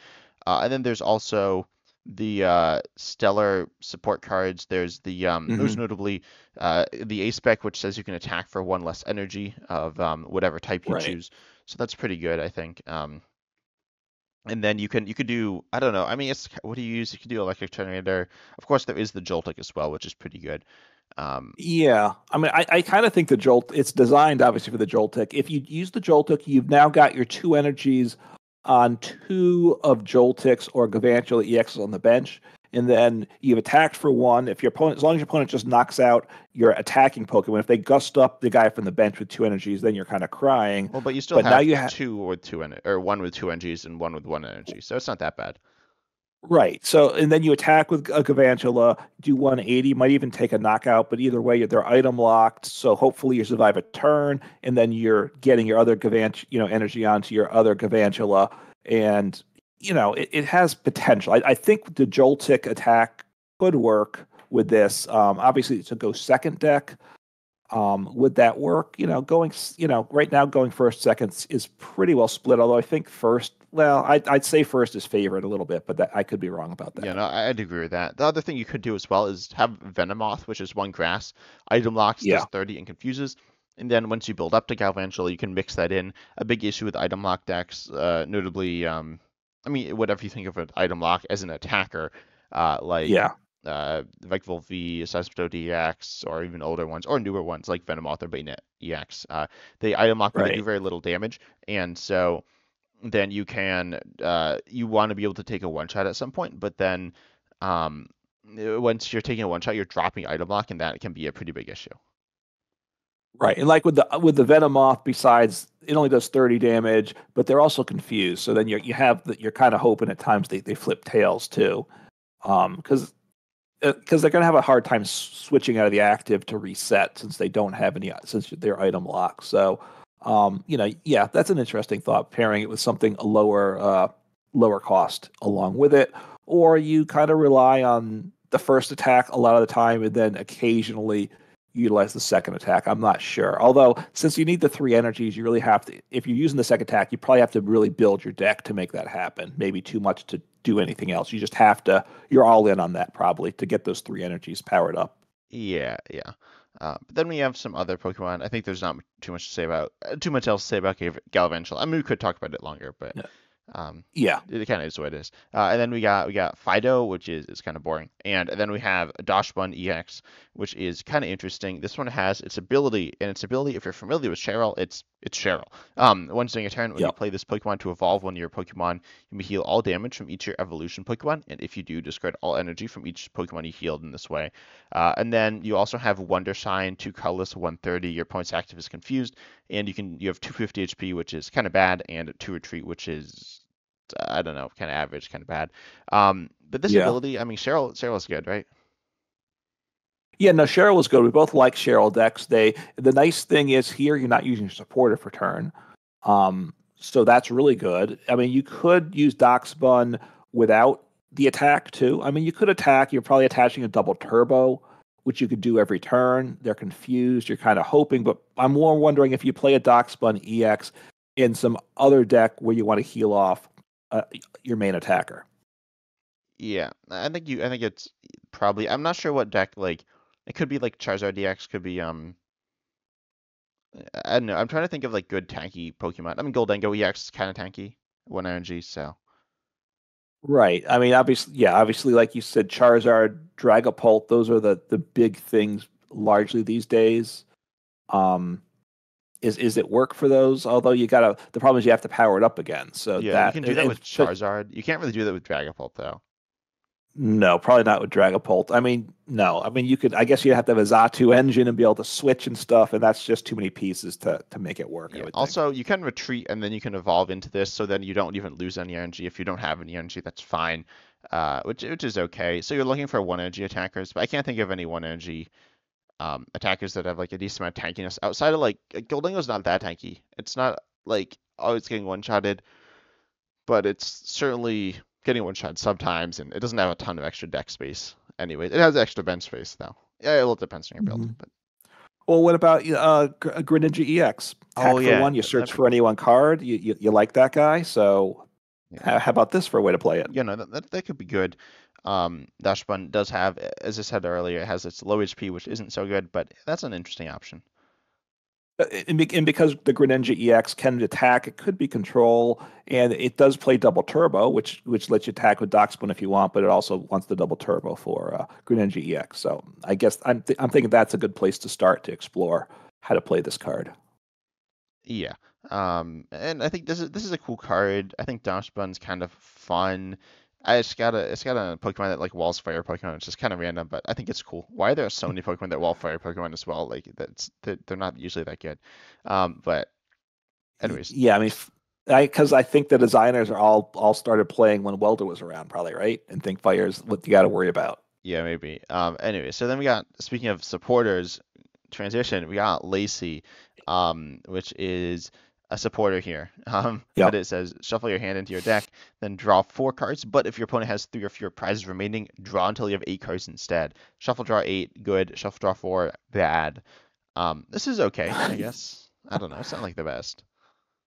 Uh, and then there's also the uh, stellar support cards. There's the um, mm-hmm. most notably uh, the A spec, which says you can attack for one less energy of um, whatever type you right. choose. So that's pretty good, I think. Um, and then you can you could do I don't know. I mean, it's what do you use? You could do electric generator Of course, there is the Joltik as well, which is pretty good. Um, yeah, I mean, I, I kind of think the Jolt. It's designed obviously for the Joltik. If you use the Joltik, you've now got your two energies on two of Joltik's or Galvantula EXs on the bench, and then you've attacked for one. If your opponent, as long as your opponent just knocks out your attacking Pokemon, if they gust up the guy from the bench with two energies, then you're kind of crying. Well, but you still but have now you have two with two en- or one with two energies and one with one energy, so it's not that bad. Right. So, and then you attack with a Galvantula, do 180, might even take a knockout, but either way, they're item locked. So hopefully you survive a turn, and then you're getting your other Gavant, you know, energy onto your other Galvantula. And, you know, it, it has potential. I, I, think the Joltik attack could work with this. Um, obviously, it's a go second deck. Um, would that work? You know, going, you know, right now going first, second is pretty well split. Although I think first, well, I'd, I'd say first is favored a little bit, but that, I could be wrong about that. Yeah, no, I'd agree with that. The other thing you could do as well is have Venomoth, which is one grass, item locks, Yeah. does 30 and confuses. And then once you build up to Galvantula, you can mix that in. A big issue with item lock decks, uh, notably, um, I mean, whatever you think of an item lock as an attacker, uh, like Yeah, uh, Vikavolt V, EX, or even older ones, or newer ones like Venomoth or Bayonet EX. Uh, they item lock, but they do very little damage, and so then you can uh, you want to be able to take a one shot at some point, but then um, uh, once you're taking a one shot, you're dropping item lock, and that can be a pretty big issue. right. And like with the with the Venomoth, besides it only does thirty damage, but they're also confused. So then you you have that you're kind of hoping at times they, they flip tails too, um, because because they're going to have a hard time switching out of the active to reset since they don't have any since they're item locked. So, um, you know, yeah, that's an interesting thought. Pairing it with something a lower uh, lower cost along with it, or you kind of rely on the first attack a lot of the time, and then occasionally utilize the second attack. I'm not sure. Although, since you need the three energies, you really have to. If you're using the second attack, you probably have to really build your deck to make that happen. Maybe too much to do anything else. You just have to. You're all in on that probably to get those three energies powered up. Yeah, yeah. Uh, but then we have some other Pokemon. I think there's not too much to say about uh, too much else to say about Gal- Galvantula. I mean, we could talk about it longer, but Yeah. Um, Yeah, it kind of is what it is. Uh, and then we got we got Fidough, which is is kind of boring, and then we have Dachsbun EX, which is kind of interesting. This one has its ability, and its ability, if you're familiar with Cheryl, it's it's Cheryl. Um, once during a turn, when you play this Pokemon to evolve one of your Pokemon, you may heal all damage from each of your evolution Pokemon, and if you do, discard all energy from each Pokemon you healed in this way. Uh, and then you also have Wonder Shine, two colorless, 130. Your points active is confused, and you can you have 250 HP, which is kind of bad, and two retreat, which is I don't know, kind of average, kind of bad. Um, but this Yeah. ability, I mean, Cheryl Cheryl's good, right? yeah. No, Cheryl was good. We both like Cheryl decks. They the nice thing is here you're not using your supporter for turn, um, so that's really good. I mean, you could use Dachsbun without the attack too. I mean, you could attack. You're probably attaching a double turbo, which you could do every turn. They're confused. You're kind of hoping, but I'm more wondering if you play a Dachsbun EX in some other deck where you want to heal off uh, your main attacker. Yeah, I think you. I think it's probably. I'm not sure what deck. Like, it could be like Charizard DX. Could be um. I don't know. I'm trying to think of like good tanky Pokemon. I mean, Gholdengo EX is kind of tanky, one energy. So Right. I mean, obviously, yeah, obviously, like you said, Charizard, Dragapult, those are the the big things largely these days. Um, is is it work for those? Although you gotta, the problem is you have to power it up again. So yeah, that you can do that with but- Charizard. You can't really do that with Dragapult though. No, probably not with Dragapult. I mean, no. I mean, you could. I guess you'd have to have a Xatu engine and be able to switch and stuff, and that's just too many pieces to to make it work. Yeah. Also, you can retreat and then you can evolve into this, so then you don't even lose any energy. If you don't have any energy, that's fine, uh, which which is okay. So you're looking for one energy attackers, but I can't think of any one energy um, attackers that have like a decent amount of tankiness outside of like uh, Gholdengo's not that tanky. It's not like always getting one shotted, but it's certainly getting one shot sometimes, and it doesn't have a ton of extra deck space. Anyway, it has extra bench space though. Yeah, it will depends on your build, Mhm. but Well, what about uh, Gr- uh, Greninja EX? Oh, for yeah, one, you search that'd for any one card. You, you you like that guy, so Yeah. how, how about this for a way to play it? you know that, that, that could be good. Um, Dachsbun does have, as I said earlier, it has its low HP, which isn't so good, but that's an interesting option. Uh, And, because the Greninja EX can attack, it could be control, and it does play double turbo, which which lets you attack with Dachsbun if you want, but it also wants the double turbo for uh, Greninja EX. So I guess I'm th- I'm thinking that's a good place to start to explore how to play this card. Yeah. Um, and I think this is this is a cool card. I think Dachsbun's kind of fun. I just got a it's got a Pokemon that like walls fire Pokemon, which is kind of random, but I think it's cool. Why there are there so many Pokemon that wall fire Pokemon as well? Like that's they're, they're not usually that good. Um, but anyways, Yeah, I mean, I because I think the designers are all all started playing when Welder was around, probably right, and think fire is what you got to worry about. Yeah, maybe. Um, anyway, so then we got speaking of supporters, transition. We got Lacey, um, which is a supporter here. Um, Yep. but it says shuffle your hand into your deck, then draw four cards. But if your opponent has three or fewer prizes remaining, draw until you have eight cards instead. Shuffle draw eight, good. Shuffle draw four, bad. Um, this is okay, I guess. I don't know. It's not like the best.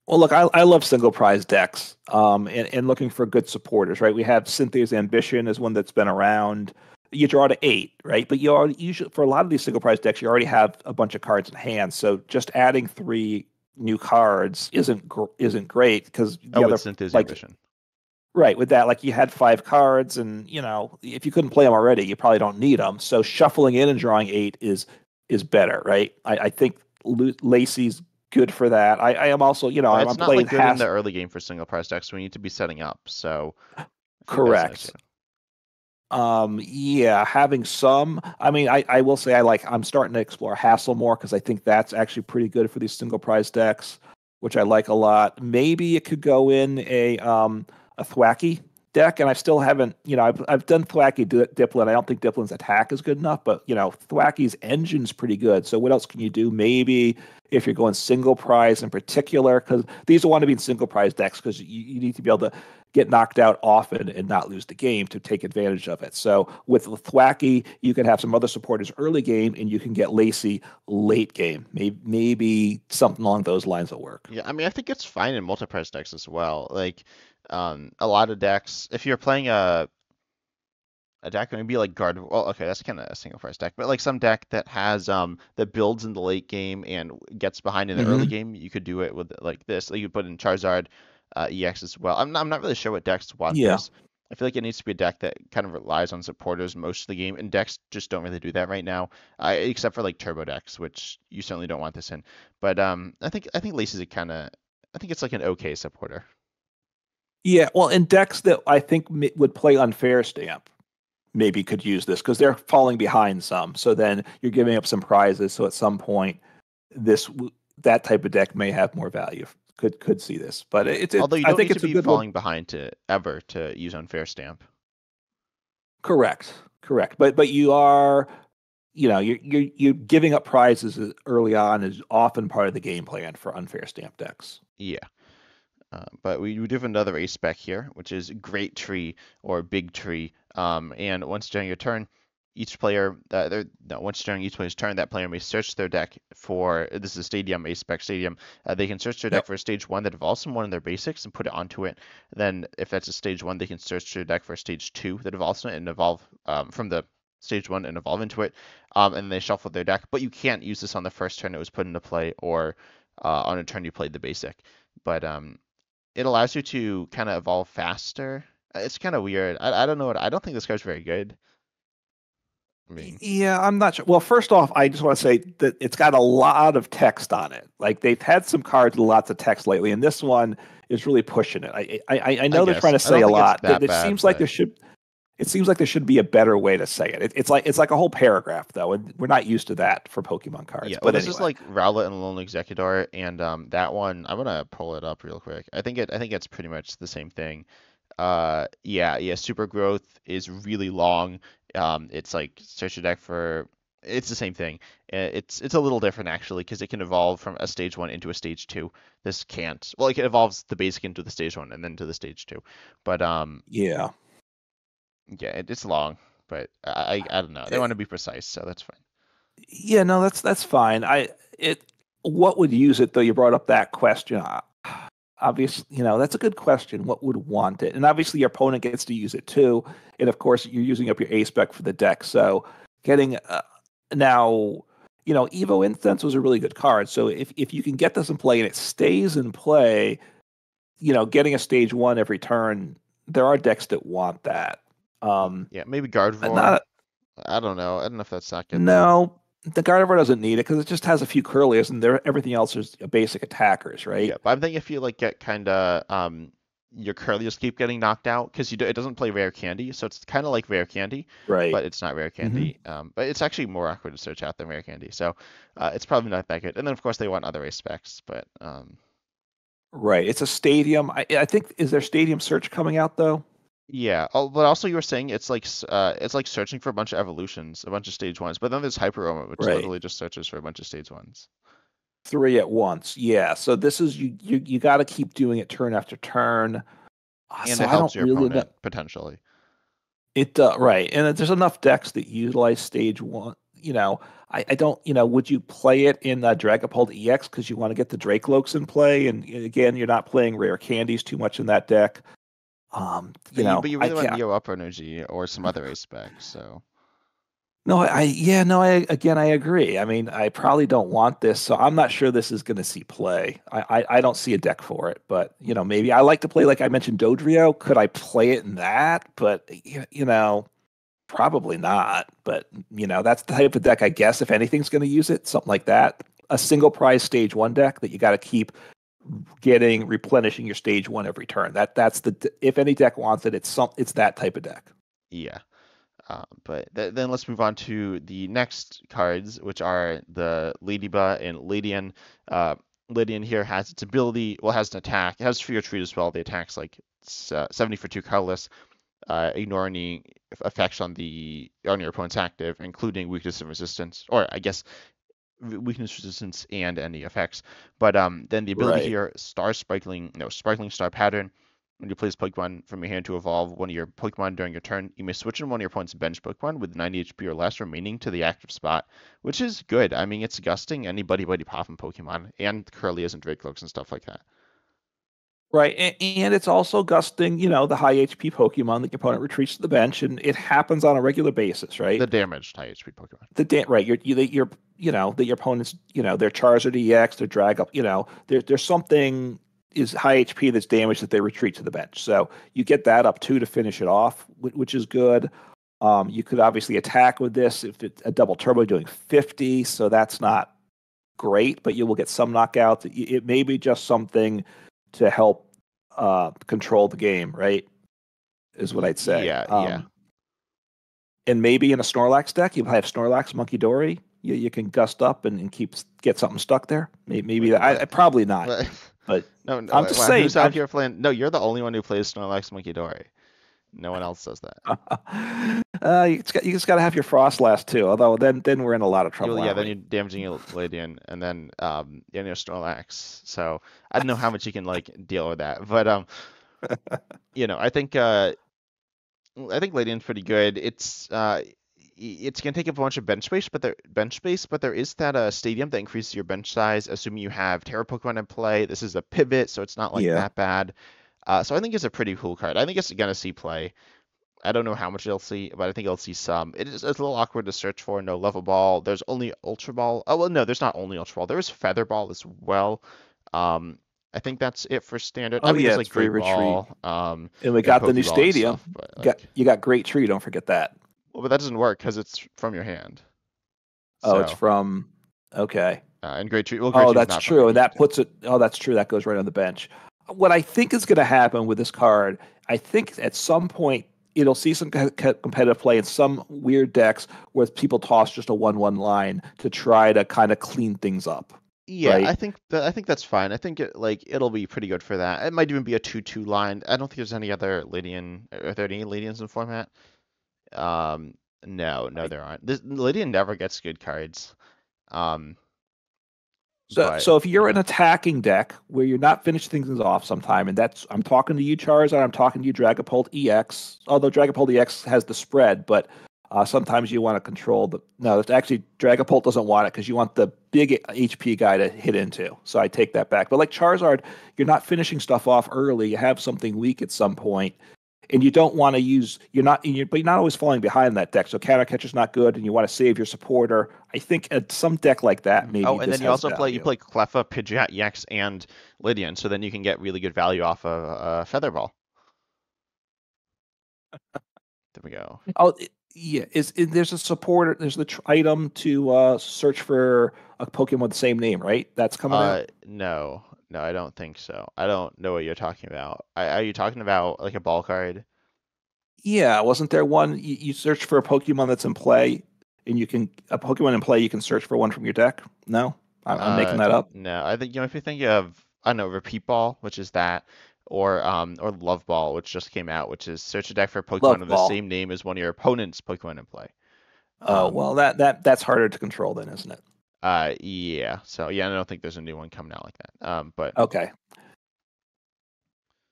Well, look, I, I love single prize decks um, and, and looking for good supporters, right? We have Cynthia's Ambition as one that's been around. You draw to eight, right? But you already usually for a lot of these single prize decks, you already have a bunch of cards in hand. So just adding three new cards isn't gr- isn't great because the Oh, other Cynthia's like ambition. right with that like you had five cards and you know if you couldn't play them already, you probably don't need them. So shuffling in and drawing eight is is better, right? I, I think Lu- Lacey's good for that. I, I am also you know I'm, it's I'm not playing like good in the early game for single prize decks. We need to be setting up. So I think that's an Correct. Um, yeah, having some. I mean, I, I will say I like. I'm starting to explore Hassel more because I think that's actually pretty good for these single prize decks, which I like a lot. Maybe it could go in a um a Thwackey deck, and I still haven't. You know, I've I've done Thwackey Di- Dipplin. I don't think Dipplin's attack is good enough, but you know, Thwackey's engine's pretty good. So what else can you do? Maybe if you're going single prize in particular, because these will want to be in single prize decks because you, you need to be able to get knocked out often and not lose the game to take advantage of it. So with Thwackey, you can have some other supporters early game, and you can get Lacey late game. Maybe maybe something along those lines will work. Yeah, I mean, I think it's fine in multi-price decks as well. Like, um, a lot of decks, if you're playing a a deck maybe like guard, well, okay, that's kind of a single price deck, but like some deck that has um that builds in the late game and gets behind in the early game, you could do it with like this. Like you could put in Charizard uh, EX as well. I'm not, I'm not really sure what decks want Yeah. this. I feel like it needs to be a deck that kind of relies on supporters most of the game, and decks just don't really do that right now, uh, except for like turbo decks, which you certainly don't want this in. But um, I think I think Lacey's a kind of I think it's like an okay supporter. Yeah, well, in decks that I think m- would play unfair stamp, maybe could use this because they're falling behind some. So then you're giving up some prizes. So at some point, this w- that type of deck may have more value. Could could see this, but it's. it's Although you I don't think need it's to be one. falling behind to ever to use unfair stamp. Correct, correct. But but you are, you know, you're you're you're giving up prizes early on is often part of the game plan for unfair stamp decks. Yeah. Uh, but we, we do have another ace spec here, which is Great Tree or Big Tree. Um, and once during your turn, each player, uh, no, once during each player's turn, that player may search their deck for this is a stadium, a spec stadium. Uh, they can search their deck Yep. for a stage one that evolves from one of their basics and put it onto it. Then, if that's a stage one, they can search their deck for a stage two that involves it and evolve um, from the stage one and evolve into it. Um, and they shuffle their deck. But you can't use this on the first turn it was put into play or uh, on a turn you played the basic. But um, it allows you to kind of evolve faster. Uh, It's kind of weird. I, I don't know what I don't think this card's very good. I mean, Yeah, I'm not sure. Well, first off, I just want to say that it's got a lot of text on it. Like they've had some cards with lots of text lately, and this one is really pushing it. I I, I- I know they're guess. trying to say a lot. It, it bad, seems like there should. It seems like there should be a better way to say it. it. It's like it's like a whole paragraph though, and we're not used to that for Pokemon cards. yeah. but Well, this anyway. is like Rowlet and Alolan Exeggutor, and um, that one I'm gonna pull it up real quick. I think it I think it's pretty much the same thing. Uh, yeah, yeah. Super growth is really long. Um, it's like search your deck for. It's the same thing. It's it's a little different actually because it can evolve from a stage one into a stage two. This can't. Well, it evolves the basic into the stage one and then to the stage two. But um, yeah. yeah, it, it's long. But I I don't know. They want to be precise, so that's fine. Yeah, no, that's that's fine. I it what would use it though? You brought up that question. Obviously, you know that's a good question. What would want it? And obviously, your opponent gets to use it too. And of course, you're using up your A spec for the deck. So getting uh, now, you know, Evo Incense was a really good card. So if if you can get this in play and it stays in play, you know, getting a stage one every turn, there are decks that want that. Um, Yeah, maybe Gardevoir. not I don't know. I don't know if that's not good. no, the Gardevoir doesn't need it because it just has a few Kirlias and there everything else is basic attackers, right? Yeah, but I'm thinking if you like get kind of um your Kirlias keep getting knocked out because you do, it doesn't play rare candy, so it's kind of like rare candy, Right. but it's not rare candy. Um, but it's actually more awkward to search out than rare candy, so uh, it's probably not that good. And then of course they want other race specs, but um, right. It's a stadium. I, I think is there stadium search coming out though? Yeah. Oh, but also you were saying it's like s- uh, it's like searching for a bunch of evolutions, a bunch of stage ones. But then there's Hyper Aroma, which Right. literally just searches for a bunch of stage ones. Three at once. Yeah. So this is you you, you got to keep doing it turn after turn. Uh, And so it I helps don't your really know- opponent potentially. It uh, right, and there's enough decks that utilize stage one, you know, I, I don't, you know, would you play it in uh, Dragapult EX because you want to get the Drakloaks in play? And again, you're not playing rare candies too much in that deck. Um, you But know, but you I really want can't- Neo Upper Energy or some other aspect. So No, I, I yeah, no, I again I agree. I mean, I probably don't want this, so I'm not sure this is going to see play. I, I I don't see a deck for it, but you know, maybe I like to play like I mentioned Dodrio. Could I play it in that? But you know, probably not. But you know, that's the type of deck I guess if anything's going to use it, something like that. A single prize stage one deck that you got to keep getting replenishing your stage one every turn. That that's the if any deck wants it, it's some it's that type of deck. yeah. Uh, but th- then let's move on to the next cards, which are the Ledyba and Ledian. Uh, Ledian here has its ability, well, has an attack. It has Fear Treat as well. The attack's like uh, 70 for two colorless, uh, ignore any effects on the on your opponent's active, including weakness and resistance, or I guess weakness, resistance, and any effects. But um, then the ability Right. here, Star Sparkling, no, Sparkling Star Pattern. When you place Pokemon from your hand to evolve one of your Pokemon during your turn, you may switch in one of your opponent's bench Pokemon with 90 HP or less remaining to the active spot, which is good. I mean, it's gusting anybody buddy buddy popping Pokemon and Kirlias and Drakloaks and stuff like that. Right, and, and it's also gusting, you know, the high HP Pokemon that your opponent retreats to the bench, and it happens on a regular basis, right? The damaged high HP Pokemon. the da- right, you're, you, you're, you know, that your opponents, you know, their Charizard EX, their drag up, you know, there, there's something is high HP that's damaged that they retreat to the bench. So you get that up too to finish it off, whi- which is good. Um, you could obviously attack with this if it's a double turbo doing 50, so that's not great, but you will get some knockouts. It, it may be just something to help uh, control the game, right? Is what I'd say. Yeah, yeah. And maybe in a Snorlax deck, you have Snorlax, Munkidori. You, you can gust up and, and keep get something stuck there. Maybe, maybe that. I, I probably not. But- no, no, I'm just wow, saying, Who's out I'm- here playing? No, you're the only one who plays Snorlax Munkidori. No one else does that. uh, you just got, you just got to have your Froslass too. Although then then we're in a lot of trouble. You'll- yeah, then you're damaging your Ledian, and then um, you know Snorlax. So I don't know how much you can like deal with that, but um, you know, I think uh, I think Ledian's pretty good. It's uh, it's gonna take up a bunch of bench space, but there bench space, but there is that uh stadium that increases your bench size, assuming you have Tera Pokemon in play. This is a pivot, so it's not like Yeah. that bad. Uh, so I think it's a pretty cool card. I think it's gonna see play. I don't know how much it'll see, but I think it'll see some. It is it's a little awkward to search for. No level ball. There's only ultra ball. Oh well, no, there's not only ultra ball. There is feather ball as well. Um, I think that's it for standard. I Oh, mean, yeah, it's like free great retreat. ball. Um, and we and got the new stadium. stuff, but, got you got Great Tree. Don't forget that. well, but that doesn't work because it's from your hand. Oh, it's from. Okay. uh, and great tree. Well, great Oh, that's true. And that puts it. Oh, that's true. That goes right on the bench. What I think is going to happen with this card, I think at some point it'll see some co- co- competitive play in some weird decks where people toss just a one-one line to try to kind of clean things up. Yeah, right? I think that I think that's fine. I think it like it'll be pretty good for that. It might even be a two-two line. I don't think there's any other Ledian. Are there any Ledians in format? Um, no, no, I- there aren't. This Ledian never gets good cards. Um, So, so if you're an attacking deck where you're not finishing things off sometime, and that's I'm talking to you, Charizard, I'm talking to you, Dragapult EX. Although Dragapult EX has the spread, but uh, sometimes you want to control the. No, it's actually Dragapult doesn't want it because you want the big HP guy to hit into. So I take that back. But like Charizard, you're not finishing stuff off early. You have something weak at some point, and you don't want to use. You're not, you're, but you're not always falling behind that deck. So counter catcher's not good, and you want to save your supporter. I think at some deck like that, maybe. oh, and then you also play you play Cleffa, Pidgeot, EX, and Ledian, so then you can get really good value off of uh, Featherball. There we go. Oh, i- yeah. Is, there's a supporter? There's the tr- item to uh, search for a Pokemon with the same name, right? That's coming out. Uh, no, no, I don't think so. I don't know what you're talking about. I, are you talking about like a ball card? Yeah, wasn't there one? You, you search for a Pokemon that's in play, and you can a Pokemon in play. You can search for one from your deck. No, I'm, I'm making Uh, that up. No, I think you know if you think of I don't know repeat ball, which is that, or um or love ball, which just came out, which is search a deck for a Pokemon Love of Ball. the same name as one of your opponent's Pokemon in play. Oh um, well, that that that's harder to control then, isn't it? Uh, yeah. So yeah, I don't think there's a new one coming out like that. Um, but Okay.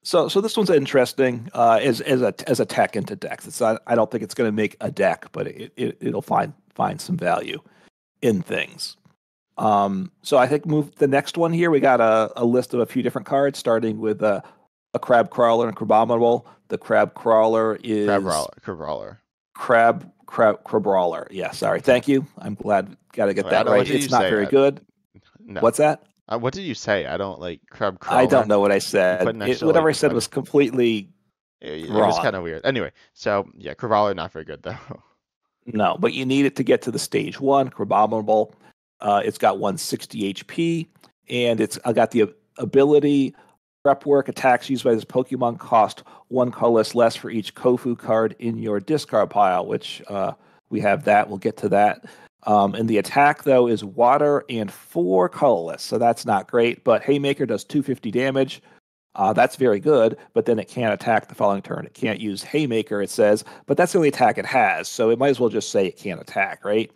So so this one's interesting uh, as as a as a tech into decks. It's not, I don't think it's going to make a deck, but it, it it'll find find some value in things. Um, so I think move the next one here. We got a, a list of a few different cards, starting with a, a crab crawler and crabominable. The crab crawler is Crab crawler. Crab crawler. crab crab crabrawler. Yeah, sorry. Thank you. I'm glad. Got to get Wait, that right. It's not very good. No. What's that? Uh, what did you say? I don't like crab crawler. I don't know what I said. It- whatever like, I said like- was completely It, it was kind of weird. Anyway, so yeah, crawler not very good though. no. But you need it to get to the stage one. Crabominable. Uh, it's got 160 HP, and it's I got the ability. Prep work attacks used by this Pokemon cost one colorless less for each Kofu card in your discard pile, which uh, we have that. We'll get to that. Um, and the attack though is water and four colorless, so that's not great. But Haymaker does 250 damage. Uh, that's very good, but then it can't attack the following turn. It can't use Haymaker, it says, but that's the only attack it has, so it might as well just say it can't attack, right?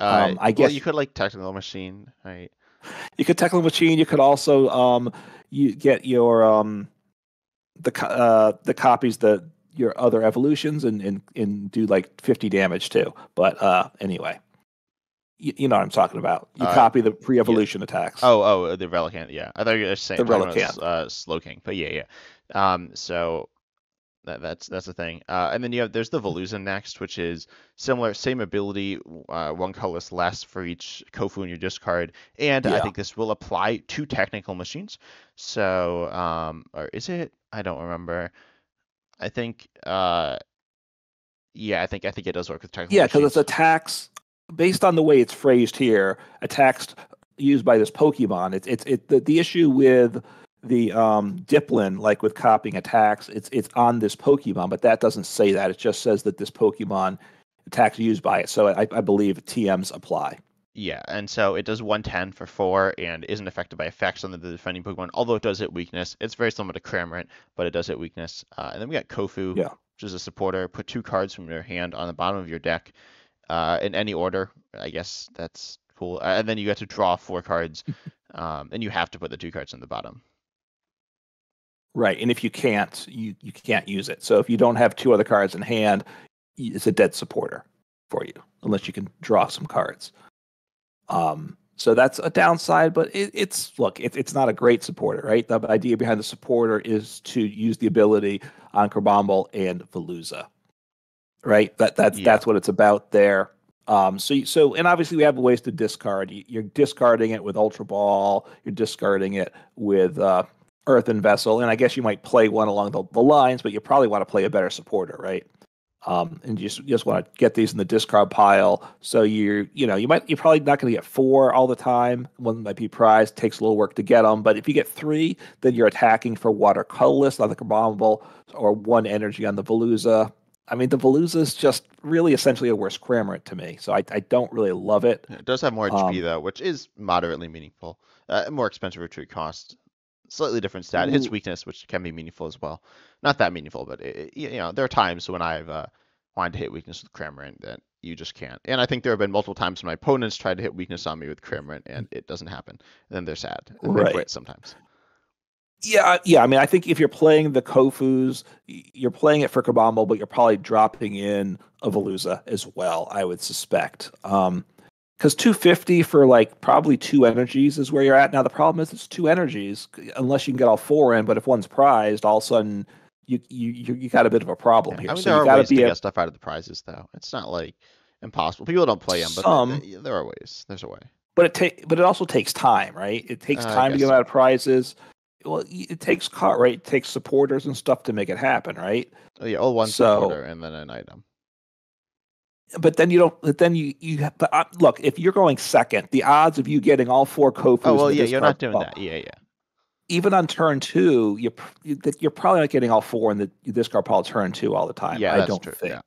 Uh, Um, I well, you could like technical machine, right? You could technical machine. You could also um, you get your um, the uh, the copies the your other evolutions and, and and do like 50 damage too. But uh, anyway, you, you know what I'm talking about. You Uh, copy the pre-evolution attacks. Oh, oh, the Relicanth. Yeah, I thought you were saying The about, Relicanth. uh, Slowking, but yeah, yeah. Um, so that, that's that's the thing. Uh, and then you have there's the Veluza next, which is similar, same ability, uh, one colorless less for each Kofu in your discard, and I think this will apply to technical machines. So, um, or is it? I don't remember. I think, uh, yeah, I think I think it does work with technical yeah, because it's attacks based on the way it's phrased here. Attacks used by this Pokemon. It's it's it the, the issue with the um Dipplin, like with copying attacks, it's it's on this Pokemon, but that doesn't say that. It just says that this Pokemon attacks used by it. So I, I believe TMs apply. Yeah, and so it does 110 for 4 and isn't affected by effects on the defending Pokemon, although it does hit weakness. It's very similar to Cramorant, but it does hit weakness. Uh, and then we got Kofu, Yeah. which is a supporter. Put two cards from your hand on the bottom of your deck uh, in any order. I guess that's cool. Uh, and then you get to draw four cards, um, and you have to put the two cards in the bottom. Right. And if you can't, you, you can't use it. So if you don't have two other cards in hand, it's a dead supporter for you, unless you can draw some cards. Um, so that's a downside, but it, it's look, it, it's not a great supporter, right? The idea behind the supporter is to use the ability on Carbomble and Veluza, right? That that's Yeah. that's what it's about there. Um, so so and obviously we have ways to discard. You- You're discarding it with Ultra Ball. You're discarding it with uh, Earthen Vessel, and I guess you might play one along the, the lines, but you probably want to play a better supporter, right? Um, and you just you just want to get these in the discard pile. So you're you know you might you're probably not going to get four all the time. One might be prized, takes a little work to get them, but if you get three, then you're attacking for water colorless on the Carbomable or one energy on the Veluza. I mean, the Veluza is just really essentially a worse Cramorant to me, so I, I don't really love it. It does have more HP Um, though, which is moderately meaningful. Uh, more expensive retreat cost. Slightly different stat. Hits weakness, which can be meaningful as well. Not that meaningful, but it, it- you know there are times when I've uh, wanted to hit weakness with Cramorant that you just can't. And I think there have been multiple times when my opponents tried to hit weakness on me with Cramorant and it doesn't happen. And then they're sad. And Right. they quit sometimes. Yeah, yeah. I mean, I think if you're playing the Kofus, you're playing it for Kabambo, but you're probably dropping in a Veluza as well. I would suspect. Um, because 250 for like probably two energies is where you're at now. The problem is it's two energies unless you can get all four in. But if one's prized, all of a sudden you you you, got a bit of a problem Yeah, here. I mean, so there you are got to be a- get stuff out of the prizes though. It's not like impossible. People don't play them, but Some. th- there are ways. There's a way. but it take but it also takes time, right? It takes Uh, time to get so. out of prizes. Well, it takes car right. It takes supporters and stuff to make it happen, right? Oh, yeah, all one So- supporter and then an item. But then you don't. But then you you. But uh, look, if you're going second, the odds of you getting all four Kofus. Oh well, yeah, you're not doing that. Yeah, yeah. Even on turn two, you pr- you- that you're probably not getting all four in the discard pile turn two all the time. Yeah, I don't true, think. yeah.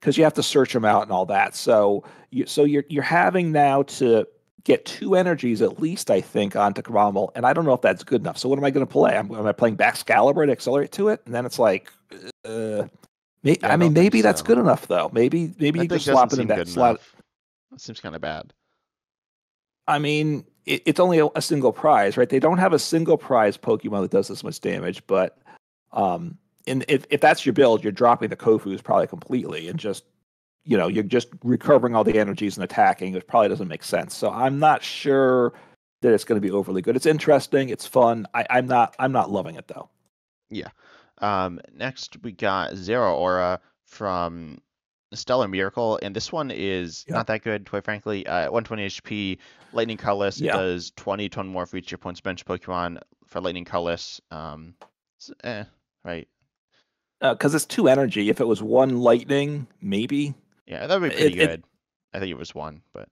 Because you have to search them out and all that. So you so you're you're having now to get two energies at least, I think, onto Kramel, and I don't know if that's good enough. So what am I going to play? I'm, am I playing Baxcalibur to accelerate to it? And then it's like, uh, may, Yeah, I I mean, don't maybe that's so. good enough though. Maybe maybe I you think just swap it in that good slot. That seems kind of bad. I mean, it, it's only a, a single prize, right? They don't have a single prize Pokemon that does this much damage, but um, and if if that's your build, you're dropping the Kofus probably completely and just you know you're just recovering all the energies and attacking. It probably doesn't make sense. So I'm not sure that it's going to be overly good. It's interesting. It's fun. I, I'm not. I'm not loving it though. Yeah. Um, next we got Zeraora from Stellar Miracle, and this one is Yeah. not that good, quite frankly. Uh, 120 HP, Lightning Colorless Yeah. does 20 ton more for each of your points bench Pokemon for Lightning Colorless. Um, eh, right. Because it's two energy. If it was one lightning, maybe Yeah, that would be pretty It- it- good. I think it was one, but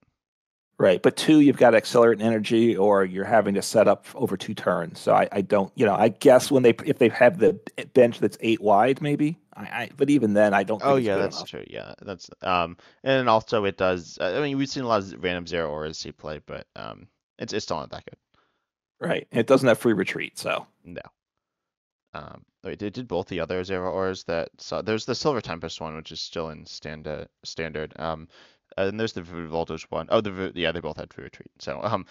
right. But two, you've got to accelerate energy, or you're having to set up over two turns. So I, I don't. You know, I guess when they if they have the bench that's eight wide, maybe. I, I but even then, I don't. Think oh it's yeah, good that's enough. true. Yeah, that's um, and also it does. I mean, we've seen a lot of random Zeraoras see play, but um, it's it's still not that good. Right. It doesn't have free retreat, so No. Um, wait, did, did both the other Zeraoras that saw there's the Silver Tempest one, which is still in standard standard. Um, and there's the Voltage one. Oh, the yeah, they both had free retreat. So um,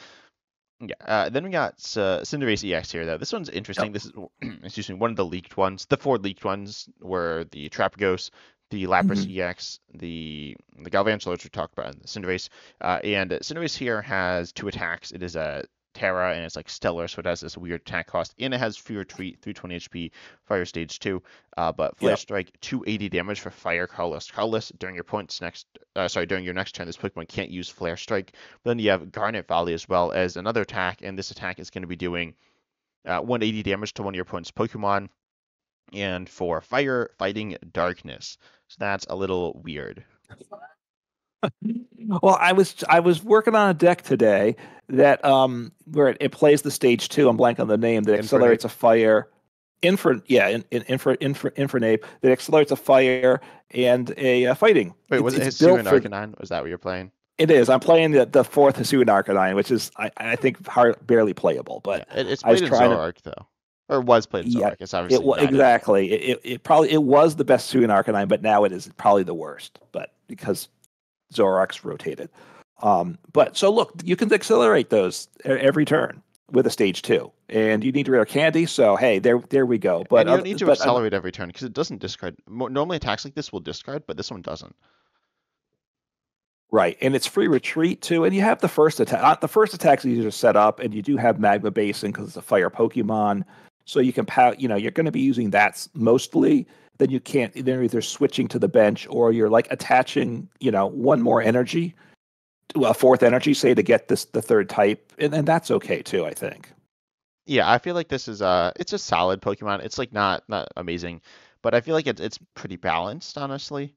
yeah. Uh, then we got uh, Cinderace EX here though. This one's interesting. This is excuse me, one of the leaked ones. The four leaked ones were the Terapagos, the Lapras EX, the the Galvantula, which we talked about, and the Cinderace. Uh, and Cinderace here has two attacks. It is a Tera and it's like Stellar, so it has this weird attack cost, and it has free retreat, 320 HP, Fire Stage 2. Uh, but Flare Yep. Strike, 280 damage for Fire Colorless. Colorless during your points next, uh, sorry, during your next turn, this Pokemon can't use Flare Strike. Then you have Garnet Volley as well as another attack, and this attack is going to be doing uh, 180 damage to one of your opponent's Pokemon. And for Fire Fighting Darkness, so that's a little weird. Well, I was I was working on a deck today that um where it, it plays the stage two. I'm blank on the name that Infernape. accelerates a fire. Infra, yeah, in, in, infra, infra, Infernape that accelerates a fire and a uh, fighting. Wait, It's- was it Hisuian for- Arcanine? Was that what you're playing? It is. I'm playing the, the fourth Hisuian Arcanine, which is I, I think hard, barely playable, but Yeah, it, it's I was played in trying to- Zoroark though, or was played in Yeah, Zoroark. It's obviously it exactly. It, it, it probably it was the best Hisuian Arcanine, but now it is probably the worst. But because Zoroark's rotated, um, but so look, you can accelerate those every turn with a stage two, and you need rare candy. So hey, there there we go. But and you don't need to but, uh, accelerate every turn because it doesn't discard. Normally attacks like this will discard, but this one doesn't. Right, and it's free retreat too, and you have the first attack. uh, The first attack's easier to set up, and you do have Magma Basin because it's a fire Pokemon, so you can pow. You know, you're going to be using that mostly. Then you can't. Then you're either switching to the bench or you're like attaching. You know, one more energy, a fourth energy, say to get this the third type, and, and that's okay too. I think. Yeah, I feel like this is uh it's a solid Pokemon. It's like not not amazing, but I feel like it's it's pretty balanced, honestly.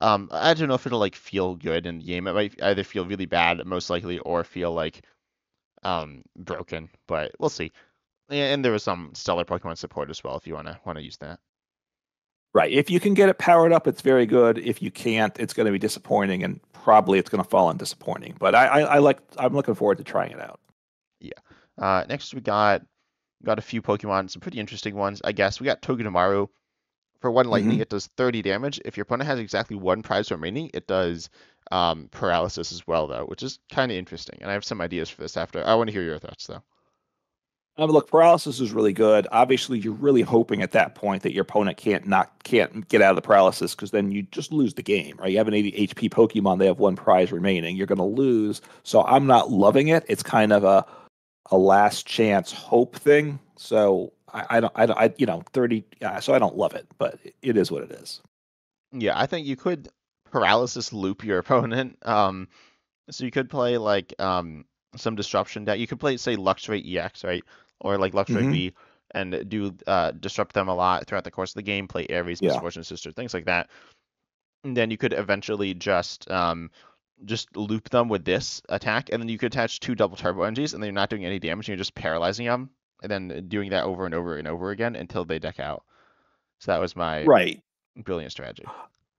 Um, I don't know if it'll like feel good in the game. It might either feel really bad, most likely, or feel like um broken. But we'll see. And there was some stellar Pokemon support as well, if you wanna wanna use that. Right. If you can get it powered up, it's very good. If you can't, it's going to be disappointing, and probably it's going to fall on disappointing. But I, I, I like. I'm looking forward to trying it out. Yeah. Uh, next we got got a few Pokemon, some pretty interesting ones, I guess. We got Togedemaru. For one lightning, it does 30 damage. If your opponent has exactly one prize remaining, it does um, paralysis as well, though, which is kind of interesting. And I have some ideas for this after. I want to hear your thoughts, though. Um, look, paralysis is really good. Obviously, you're really hoping at that point that your opponent can't not can't get out of the paralysis because then you just lose the game, right? You have an 80 HP Pokemon, they have one prize remaining. You're going to lose. So I'm not loving it. It's kind of a a last chance hope thing. So I, I don't, I don't, I, you know, 30. Uh, so I don't love it, but it is what it is. Yeah, I think you could paralysis loop your opponent. Um, so you could play like um some disruption deck. You could play say Luxray EX, right? Or like Luxray Mhm. V and do uh disrupt them a lot throughout the course of the game, play Ares, Yeah. Misfortune Sister, things like that. And then you could eventually just um just loop them with this attack, and then you could attach two double turbo energies, and then you're not doing any damage, and you're just paralyzing them, and then doing that over and over and over again until they deck out. So that was my Right. brilliant strategy.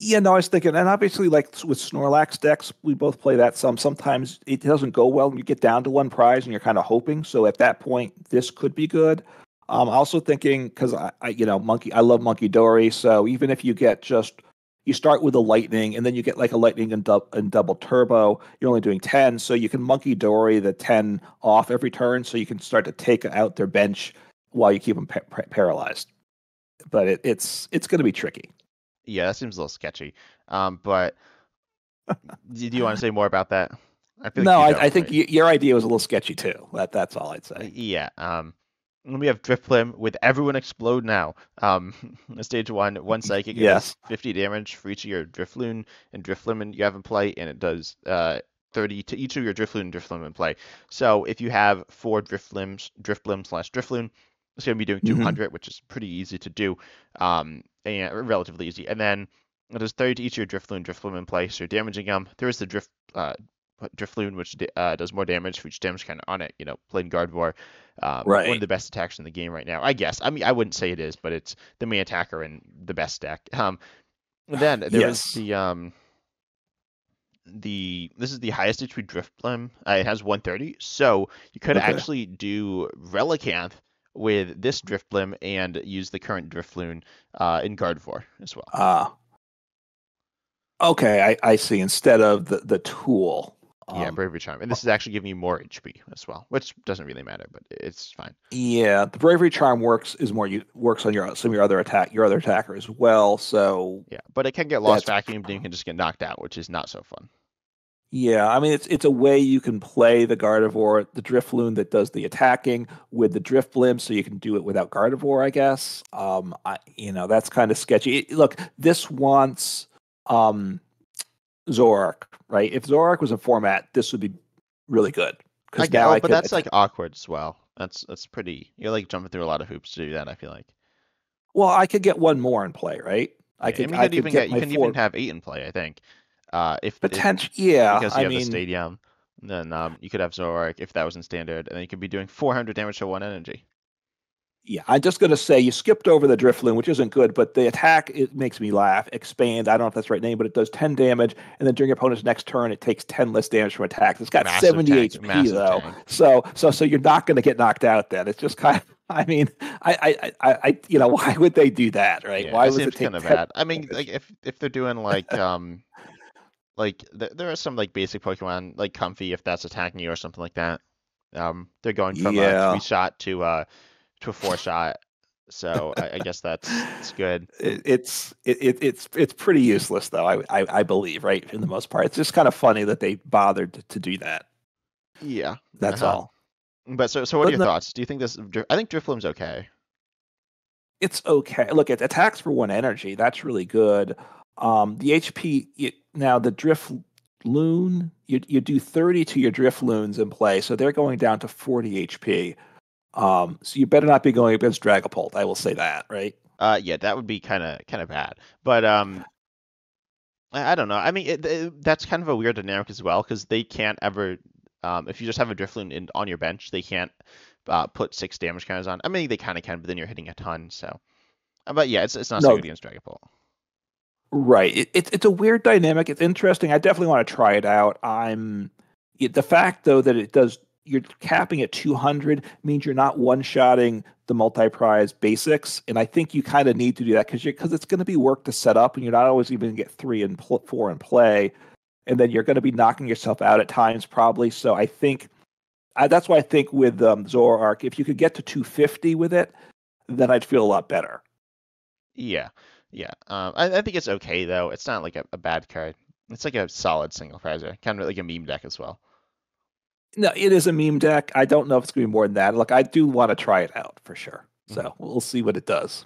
Yeah, no, I was thinking, and obviously, like with Snorlax decks, we both play that some. Sometimes it doesn't go well, and you get down to one prize, and you're kind of hoping. So at that point, this could be good. Um, also thinking because I, I, you know, monkey, I love Munkidori. So even if you get just, you start with a lightning, and then you get like a lightning and, dub, and double turbo, you're only doing ten. So you can Munkidori the ten off every turn, so you can start to take out their bench while you keep them pa- paralyzed. But it, it's it's going to be tricky. Yeah, that seems a little sketchy. Um, but do you want to say more about that? I feel no, like I, I, think right? your idea was a little sketchy too. That that's all I'd say. Yeah. Um, we have Drifblim with everyone explode now. Um, stage one, one psychic yes. 50 damage for each of your Drifloon and Drifblim you have in play, and it does uh 30 to each of your Drifloon and Drifblim in play. So if you have four Drifblims, Drifblim slash Drifloon, it's going to be doing 200, mm-hmm. which is pretty easy to do, um, and relatively easy. And then it does 30 to each of your Drifloon, Drifblim in play, so you're damaging them. There is the Drift uh, Drifloon, which uh, does more damage for each damage kind of on it. You know, playing Gardevoir, um, right. one of the best attacks in the game right now. I guess. I mean, I wouldn't say it is, but it's the main attacker and the best deck. Um, then there yes. is the um, the this is the highest HP Drifblim. Uh, it has 130, so you could okay. actually do Relicanth with this Drifblim and use the current Drifloon uh, in Gardevoir as well. Ah. Uh, okay, I, I see. Instead of the, the tool. Yeah, um, Bravery Charm. And this is actually giving you more HP as well, which doesn't really matter, but it's fine. Yeah, the Bravery Charm works is more you works on your some of your other attack your other attacker as well. So Yeah, but it can get lost vacuum, and you can just get knocked out, which is not so fun. Yeah, I mean it's it's a way you can play the Gardevoir, the Drifloon that does the attacking with the Drifblim, so you can do it without Gardevoir, I guess. Um, I, you know that's kind of sketchy. Look, this wants um Zoroark, right? If Zoroark was a format, this would be really good. I get, oh, I but that's like awkward as well. That's that's pretty. You're like jumping through a lot of hoops to do that. I feel like. Well, I could get one more in play, right? I could. I, mean, I could even get. You can four... even have eight in play. I think. Uh, if potential, yeah, because you I have mean... the stadium, then um, you could have Zoroark if that was in standard, and then you could be doing 400 damage to one energy. Yeah, I'm just going to say you skipped over the Drifloon, which isn't good, but the attack it makes me laugh. Expand, I don't know if that's the right name, but it does 10 damage, and then during your opponent's next turn, it takes 10 less damage from attacks. It's got massive 70 tank, HP though, tank. so so so you're not going to get knocked out. Then it's just kind of. I mean, I, I, I, I, you know, why would they do that, right? Yeah, why would it take kind of bad? I mean, like if if they're doing like um like th- there are some like basic Pokemon like Comfey if that's attacking you or something like that. Um, they're going from yeah. a three shot to uh to a four shot. So I, I guess that's it's good. It, it's it, it's it's pretty useless though. I, I, I believe right in the most part. It's just kind of funny that they bothered to, to do that. Yeah, that's uh-huh. all. But so so what but are your thoughts? Do you think this? I think Drifblim's okay. It's okay. Look, it attacks for one energy. That's really good. Um, the HP it, now the drift loon you you do 30 to your Drifloons in play, so they're going down to 40 HP. Um, so you better not be going against Dragapult. I will say that, right? Uh, yeah, that would be kind of kind of bad. But um, I, I don't know. I mean, it, it, that's kind of a weird dynamic as well because they can't ever. Um, if you just have a Drifloon in, on your bench, they can't uh, put six damage counters on. I mean, they kind of can, but then you're hitting a ton. So, uh, but yeah, it's it's not no. so good against Dragapult. Right. It, it, it's a weird dynamic. It's interesting. I definitely want to try it out. I'm the fact though that it does you're capping at 200 means you're not one shotting the multi-prize basics and i think you kind of need to do that because because it's going to be work to set up and you're not always even get three and pl- four in play and then you're going to be knocking yourself out at times probably so i think I, that's why i think with um, zoroark if you could get to 250 with it then i'd feel a lot better yeah yeah, um, I, I think it's okay though. It's not like a, a bad card. It's like a solid single prizer, kind of like a meme deck as well. No, it is a meme deck. I don't know if it's going to be more than that. Look, I do want to try it out for sure. So mm-hmm. we'll see what it does.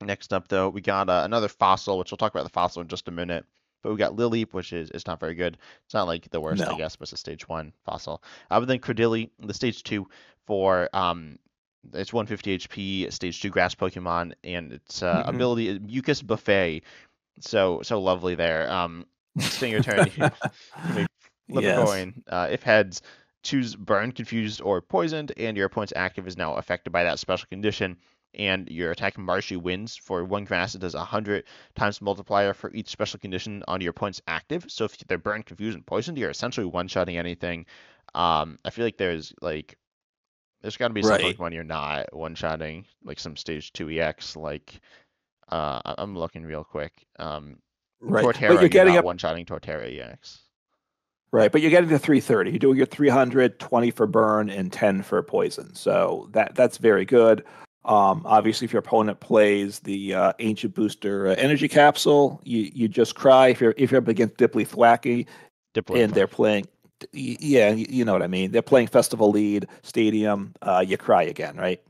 Next up, though, we got uh, another fossil, which we'll talk about the fossil in just a minute. But we got Lileep, which is, is not very good. It's not like the worst, no. I guess, but it's a stage one fossil. Uh, but then the stage two for um, it's 150 HP, stage two grass Pokemon, and its uh, mm-hmm. ability Mucus Buffet. So so lovely there. Um, staying your turn, flip yes. a coin. Uh, if heads, choose burn, confused, or poisoned, and your opponent's active is now affected by that special condition. And your attack Marshy wins for one grass. It does a 100 times multiplier for each special condition on your opponent's active. So if they're burned, confused, and poisoned, you're essentially one-shotting anything. Um, I feel like there's like there's got to be right. some Pokemon you're not one-shotting, like some stage two EX. Like, uh, I'm looking real quick. Um, right. Torterra, but you're getting you're up... one-shotting Torterra EX. Right, but you're getting to 330. You're doing your 300, 20 for burn, and 10 for poison. So that that's very good. Um, obviously, if your opponent plays the uh, Ancient Booster uh, Energy Capsule, you you just cry. If you're if you're up against Dipplin and they're playing, yeah, you know what I mean. They're playing Festival Lead Stadium. Uh, you cry again, right?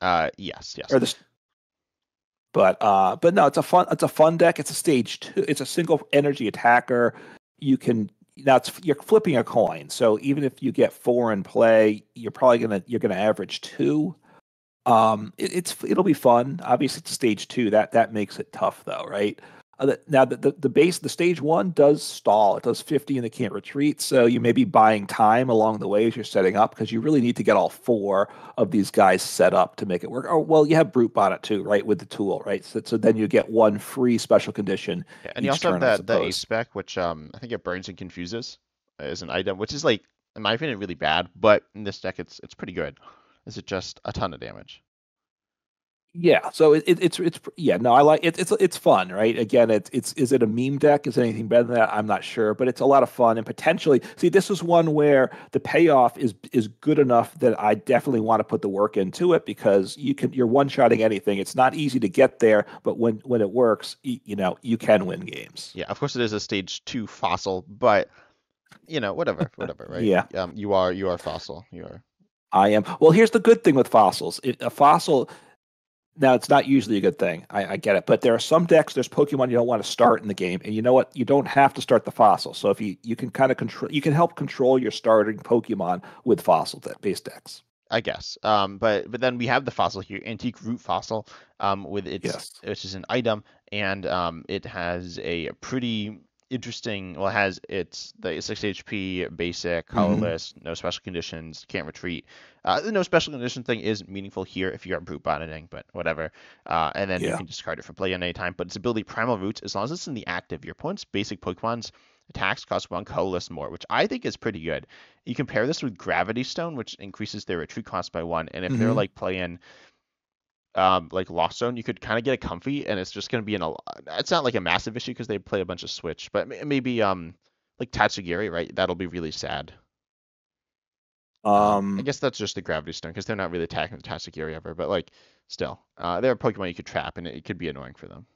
uh, yes, yes. Or the, but uh, but no, it's a fun it's a fun deck. It's a stage two. It's a single energy attacker. You can now it's you're flipping a coin. So even if you get four in play, you're probably gonna you're gonna average two. Um, it, it's it'll be fun. Obviously, it's stage two. That that makes it tough, though, right? Uh, now the, the the base the stage one does stall. It does fifty and it can't retreat. So you may be buying time along the way as you're setting up because you really need to get all four of these guys set up to make it work. Oh well, you have brute bonnet too, right? With the tool, right? So, so then you get one free special condition. Yeah, and you also have turn, I that, that ace spec, which um I think it burns and confuses as an item, which is like, in my opinion, really bad. But in this deck, it's it's pretty good. Is it just a ton of damage? Yeah, so it, it, it's it's yeah no I like it, it's it's fun right again it's it's is it a meme deck is anything better than that I'm not sure but it's a lot of fun and potentially see this is one where the payoff is is good enough that I definitely want to put the work into it because you can you're one shotting anything it's not easy to get there but when when it works you know you can win games Yeah, of course it is a stage two fossil, but you know, whatever, whatever, right? Yeah. Um, you are you are fossil. You are. I am. Well, here's the good thing with fossils. It, a fossil. Now, it's not usually a good thing. I, I get it, but there are some decks. There's Pokemon you don't want to start in the game, and you know what? You don't have to start the fossil. So if you you can kind of control, you can help control your starting Pokemon with fossil de- based decks. I guess. Um, but but then we have the fossil here, antique root fossil, um, with its Yes. which is an item, and um, it has a pretty interesting. Well, it has its the six HP basic, colorless, no special conditions, can't retreat. Uh, the no special condition thing is meaningful here if you're brute bonneting, but whatever. Uh, and then you can discard it for play at any time. But its ability Primal Roots, as long as it's in the active, your opponent's basic Pokemon's attacks cost one colorless more, which I think is pretty good. You compare this with Gravity Stone, which increases their retreat cost by one, and if they're Mhm. like playing um like Lost Zone, you could kind of get a Comfey, and it's just gonna be in a. It's not like a massive issue because they play a bunch of Switch, but maybe um like Tatsugiri, right? That'll be really sad. Um, I guess that's just the Gravity Stone because they're not really attacking the Tatsugiri ever, but like still, uh, they're a Pokemon you could trap, and it, it could be annoying for them.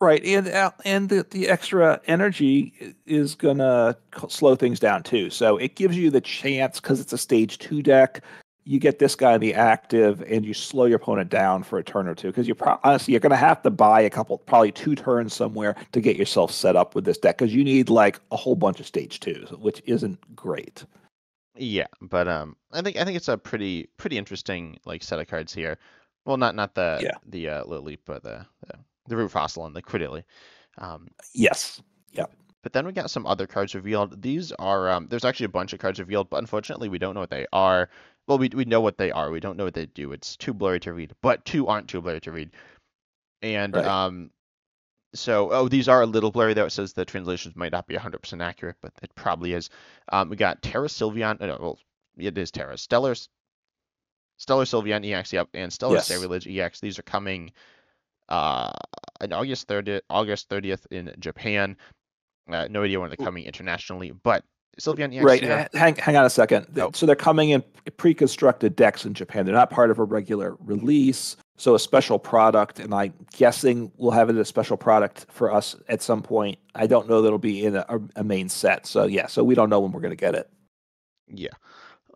right, and uh, and the, the extra energy is gonna slow things down too. So it gives you the chance because it's a stage two deck. You get this guy in the active, and you slow your opponent down for a turn or two. Because you pro- honestly, you're gonna have to buy a couple, probably two turns somewhere to get yourself set up with this deck. Because you need like a whole bunch of stage twos, which isn't great. Yeah, but um, I think I think it's a pretty pretty interesting like set of cards here. Well, not not the Yeah. the uh, Lileep, but the the, the Root Fossil and the Cradily. Um, Yes. Yeah but then we got some other cards revealed. These are um, there's actually a bunch of cards revealed, but unfortunately we don't know what they are. Well, we we know what they are. We don't know what they do. It's too blurry to read, but two aren't too blurry to read. And Right. um, so oh, these are a little blurry though. It says the translations might not be 100% accurate, but it probably is. Um, we got Tera Sylveon. No, well, it is Tera. Stellar, Stellar Sylveon EX, yep, and Stellar Yes. Sarilege EX. These are coming uh, in August 30th, August 30th in Japan. Uh, no idea when they're coming internationally, but Sylveon EX Right. here. Hang, hang on a second. Oh. So they're coming in pre-constructed decks in Japan. They're not part of a regular release. So a special product, and I'm guessing we'll have it as a special product for us at some point. I don't know that it'll be in a, a main set. So yeah. So we don't know when we're going to get it. Yeah.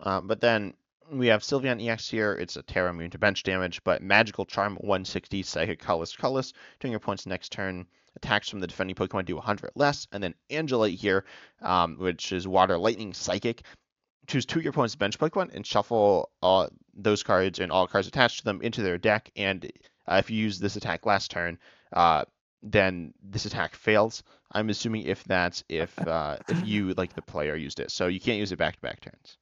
Um, but then we have Sylveon EX here. It's a Tera immune to bench damage, but Magical Charm 160 Psychic Colorless Colorless. During your points next turn, attacks from the defending Pokemon do 100 less. And then Angelite here, um, which is Water Lightning Psychic. Choose two of your opponent's bench Pokemon and shuffle uh, those cards and all cards attached to them into their deck. And uh, if you use this attack last turn, uh, then this attack fails. I'm assuming if that's if uh, if you like the player used it, so you can't use it back to back turns.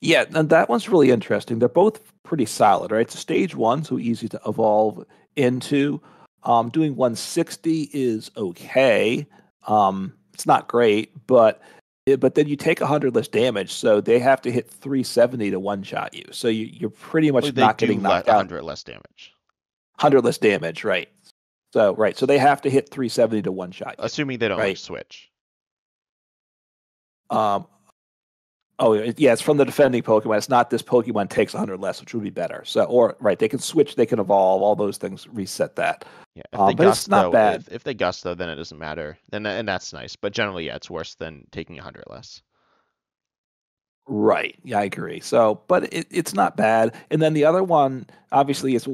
Yeah, and that one's really interesting. They're both pretty solid, right? It's a stage one, so easy to evolve into. Um, doing 160 is okay. Um, it's not great, but it, but then you take 100 less damage, so they have to hit 370 to one shot you. So you, you're pretty much Well, not getting knocked out. 100 less damage, 100 less damage, right? So right, so they have to hit 370 to one shot you. assuming they don't like switch. Um, Oh yeah, it's from the defending Pokemon. It's not this Pokemon takes 100 less, which would be better. So, or right, they can switch, they can evolve, all those things reset that. Yeah, Um, but it's gust not though, bad. If, if they gust though, then it doesn't matter. Then and that's nice. But generally, yeah, it's worse than taking a hundred less. Right. Yeah, I agree. So, but it, it's not bad. And then the other one, obviously, is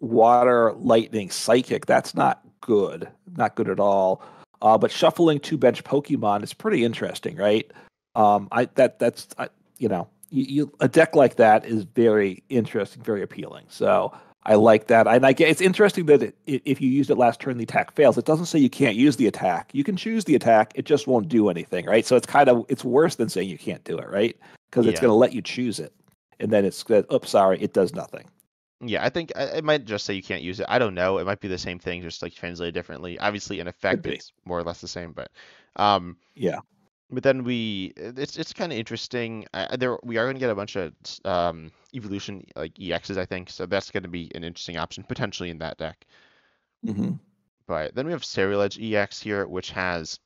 water, lightning, psychic. That's not good. Not good at all. Uh, but shuffling two bench Pokemon is pretty interesting, right? Um, I that that's I, you know, you, you a deck like that is very interesting, very appealing. So I like that. And I get it's interesting that it, i if you used it last turn, the attack fails. It doesn't say you can't use the attack. You can choose the attack. It just won't do anything, right? So it's kind of it's worse than saying you can't do it, right? Because it's Yeah. going to let you choose it, and then it's going. Oops, sorry, it does nothing. Yeah, I think I- it might just say you can't use it. I don't know. It might be the same thing, just like translated differently. Obviously, in effect, it's more or less the same. But, um, Yeah. But then we it's it's kind of interesting. Uh, there we are going to get a bunch of um evolution like EXs, I think. So that's going to be an interesting option potentially in that deck. hmm But then we have Ceruledge EX here, which has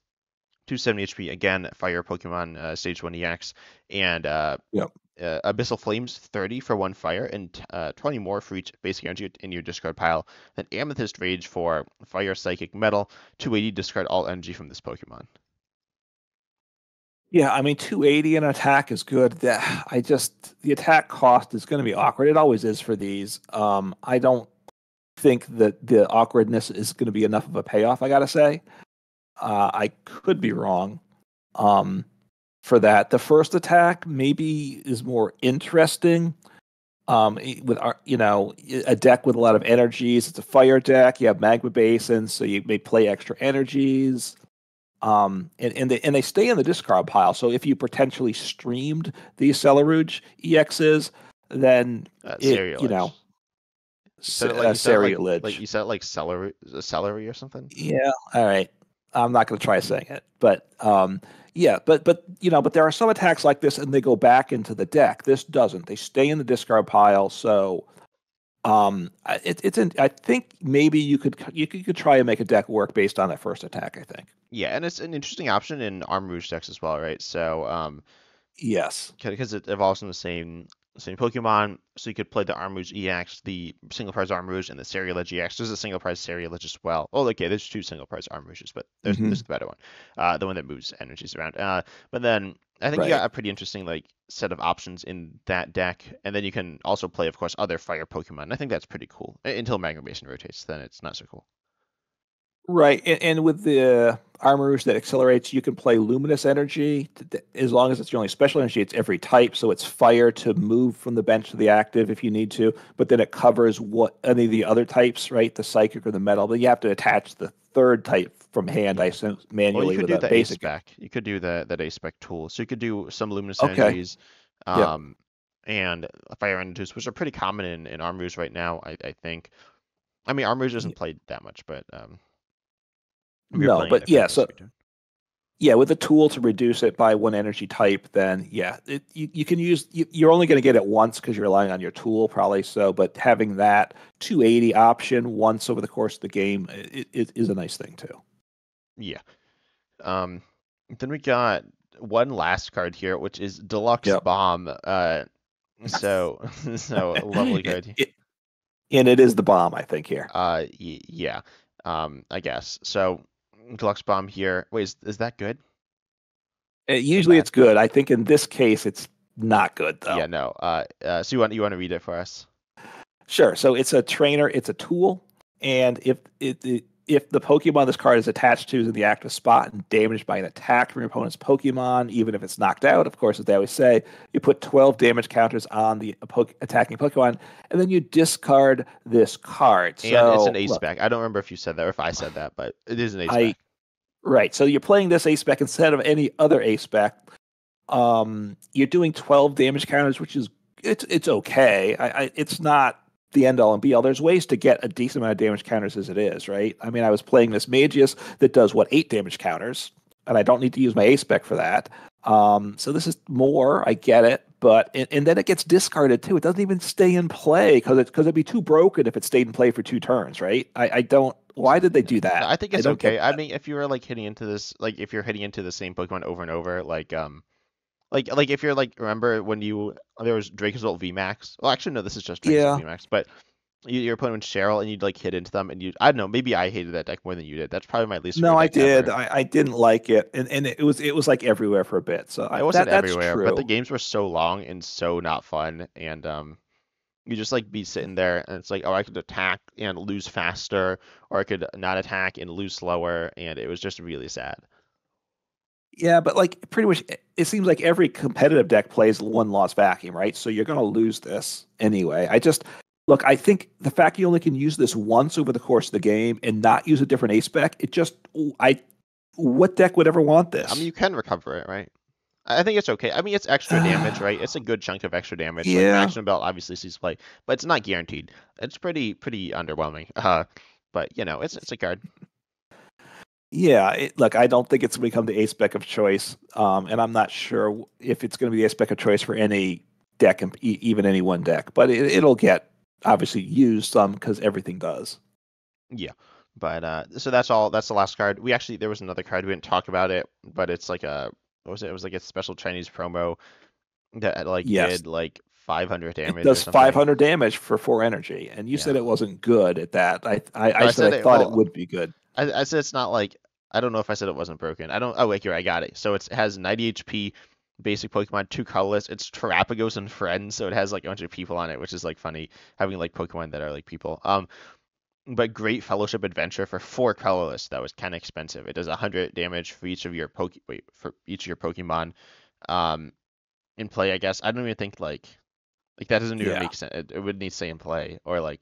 270 HP again, Fire Pokemon uh, Stage 1 EX, and uh, Yep. uh, Abyssal Flames 30 for one fire, and uh, 20 more for each basic energy in your discard pile. Then Amethyst Rage for Fire Psychic Metal, 280 discard all energy from this Pokemon. Yeah, I mean, 280 in attack is good. I just the attack cost is going to be awkward. It always is for these. Um, I don't think that the awkwardness is going to be enough of a payoff. I got to say, uh, I could be wrong. Um, for that, the first attack maybe is more interesting. Um, with our, you know, a deck with a lot of energies. It's a fire deck. You have magma basins, so you may play extra energies um, and and they and they stay in the discard pile. So if you potentially streamed these Celeruge EXs, then Uh, It- you know, said like, uh, you said like, like you said like celery, celery or something. yeah, all right. I'm not going to try saying it, but um, yeah, but but you know, but there are some attacks like this, and they go back into the deck. This doesn't. They stay in the discard pile. So. Um, it, it's in, I think maybe you could you could, you could try and make a deck work based on that first attack. I think. Yeah, and it's an interesting option in Armrouge decks as well, right? So, um, Yes. because it evolves from the same same Pokemon, so you could play the Armrouge EX, the single prize Armrouge, and the Ceruledge EX. There's a single prize Ceruledge as well. Oh, okay, there's two single prize Armrouges, but there's Mhm. there's the better one, uh, the one that moves energies around. Uh, but then I think you got a pretty interesting like set of options in that deck, and then you can also play, of course, other fire Pokemon. I think that's pretty cool uh, until Magma Basin rotates. Then it's not so cool. Right, and, and with the armors that accelerates, you can play luminous energy as long as it's your only special energy. It's every type, so it's fire to move from the bench to the active if you need to, but then it covers what any of the other types, right? The psychic or the metal, but you have to attach the third type from hand, I Well, manually you could with do the basic. spec. You could do the that ace spec tool. So you could do some luminous Okay. energies, Yep. um, and fire energies, which are pretty common in in Armrouge right now. I, I think. I mean, Armrouge doesn't play that much, but um, No, but yeah, so should be doing- yeah, with a tool to reduce it by one energy type, then yeah, it, you, you can use. You, you're only going to get it once because you're relying on your tool, probably. So, but having that 280 option once over the course of the game, it, it is a nice thing too. Yeah. Um, then we got one last card here, which is Deluxe Yep. Bomb. Uh, so so lovely card. It- and it is the bomb, I think here. Uh, y- yeah. Um, I guess so. Deluxe Bomb here. Wait, is, is that good? Uh, usually it's good. I think in this case it's not good though. Yeah, no. Uh, uh, so you want you want to read it for us? Sure. So it's a trainer. It's a tool, and if it, it if the Pokemon this card is attached to is in the active spot and damaged by an attack from your opponent's Pokemon, even if it's knocked out, of course, as they always say, you put 12 damage counters on the attacking Pokemon, and then you discard this card. And so, it's an ace look, spec. I don't remember if you said that or if I said that, but it is an ace I- spec. Right. So you're playing this ace spec instead of any other ace spec. Um, you're doing 12 damage counters, which is it's it's okay. I, I it's not the end all and be all. There's ways to get a decent amount of damage counters as it is, right? I mean, I was playing this Magius that does what eight damage counters, and I don't need to use my ace spec for that. Um, so this is more. I get it, but and, and then it gets discarded too. It doesn't even stay in play because it because it'd be too broken if it stayed in play for two turns, right? I, I don't. Why did they do that? I think it's don't okay. I mean, if you were like hitting into this, like if you're hitting into the same Pokemon over and over, like um, Like like if you're like remember when you there was Dracozolt VMAX. Well, actually no, this is just Dracozolt Yeah. VMAX. But you, you're playing with Cheryl and you'd like hit into them and you I don't know maybe I hated that deck more than you did. That's probably my least. No, I did. I, I didn't like it, and, and it was it was like everywhere for a bit. So I, It wasn't that, that's everywhere, true. but the games were so long and so not fun, and um, you just like be sitting there, and it's like, oh, I could attack and lose faster, or I could not attack and lose slower, and it was just really sad. Yeah, but like pretty much, it seems like every competitive deck plays one loss vacuum, right? So you're going to lose this anyway. I just look. I think the fact you only can use this once over the course of the game and not use a different ace spec, it just I. What deck would ever want this? I mean, you can recover it, right? I think it's okay. I mean, it's extra damage, right? It's a good chunk of extra damage. Like, Yeah. Maximum Belt obviously sees play, but it's not guaranteed. It's pretty pretty underwhelming. Uh, but you know, it's it's a card. Yeah, it, look, I don't think it's going to become the ace spec of choice, um, and I'm not sure if it's going to be the ace spec of choice for any deck, even any one deck. But it, it'll get obviously used some because everything does. Yeah, but uh, so that's all. That's the last card. We actually there was another card we didn't talk about it, but it's like a what was it? It was like a special Chinese promo that like Yes. did like 500 damage. It does 500 damage for four energy, and you said it wasn't good at that. I I, I, I said, said I it- thought well, it would be good. I, I said it's not like I don't know if I said it wasn't broken. I don't. Oh wait, here I got it. So it's, it has 90 HP, basic Pokemon, two colorless. It's Terapagos and friends, so it has like a bunch of people on it, which is like funny having like Pokemon that are like people. Um, but great Fellowship Adventure for four colorless. That was kind of expensive. It does 100 damage for each of your Poke. Wait, for each of your Pokemon. Um, in play, I guess. I don't even think like like that doesn't even Yeah. make sense. It, it would need to say in play or like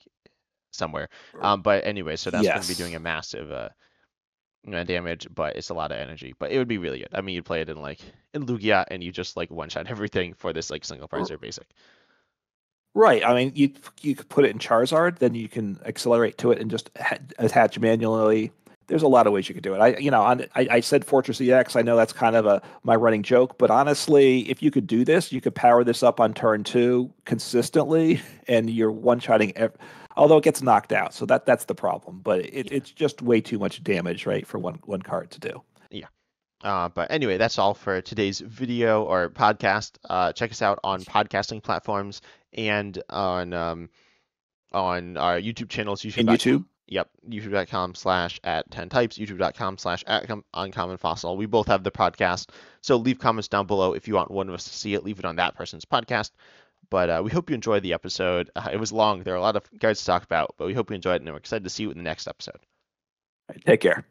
somewhere. Um, but anyway, so that's going to be doing a massive uh, damage, but it's a lot of energy. But it would be really good. I mean, you'd play it in like in Lugia, and you just like one shot everything for this like single price or basic. Right. I mean, you you could put it in Charizard, then you can accelerate to it and just ha- attach manually. There's a lot of ways you could do it. I, you know, on, I, I said Forretress EX. I know that's kind of a my running joke, but honestly, if you could do this, you could power this up on turn two consistently, and you're one shotting. Ev- although it gets knocked out, so that that's the problem. But it, Yeah. it's just way too much damage, right, for one one card to do. Uh, but anyway, that's all for today's video or podcast. Uh, check us out on podcasting platforms and on um, on our YouTube channels. YouTube. In YouTube, Yep, youtube.com slash at 10 types, youtube.com slash at com- uncommon fossil. We both have the podcast. So leave comments down below if you want one of us to see it. Leave it on that person's podcast. But uh, we hope you enjoyed the episode. Uh, it was long. There are a lot of cards to talk about, but we hope you enjoyed it and we're excited to see you in the next episode. take care.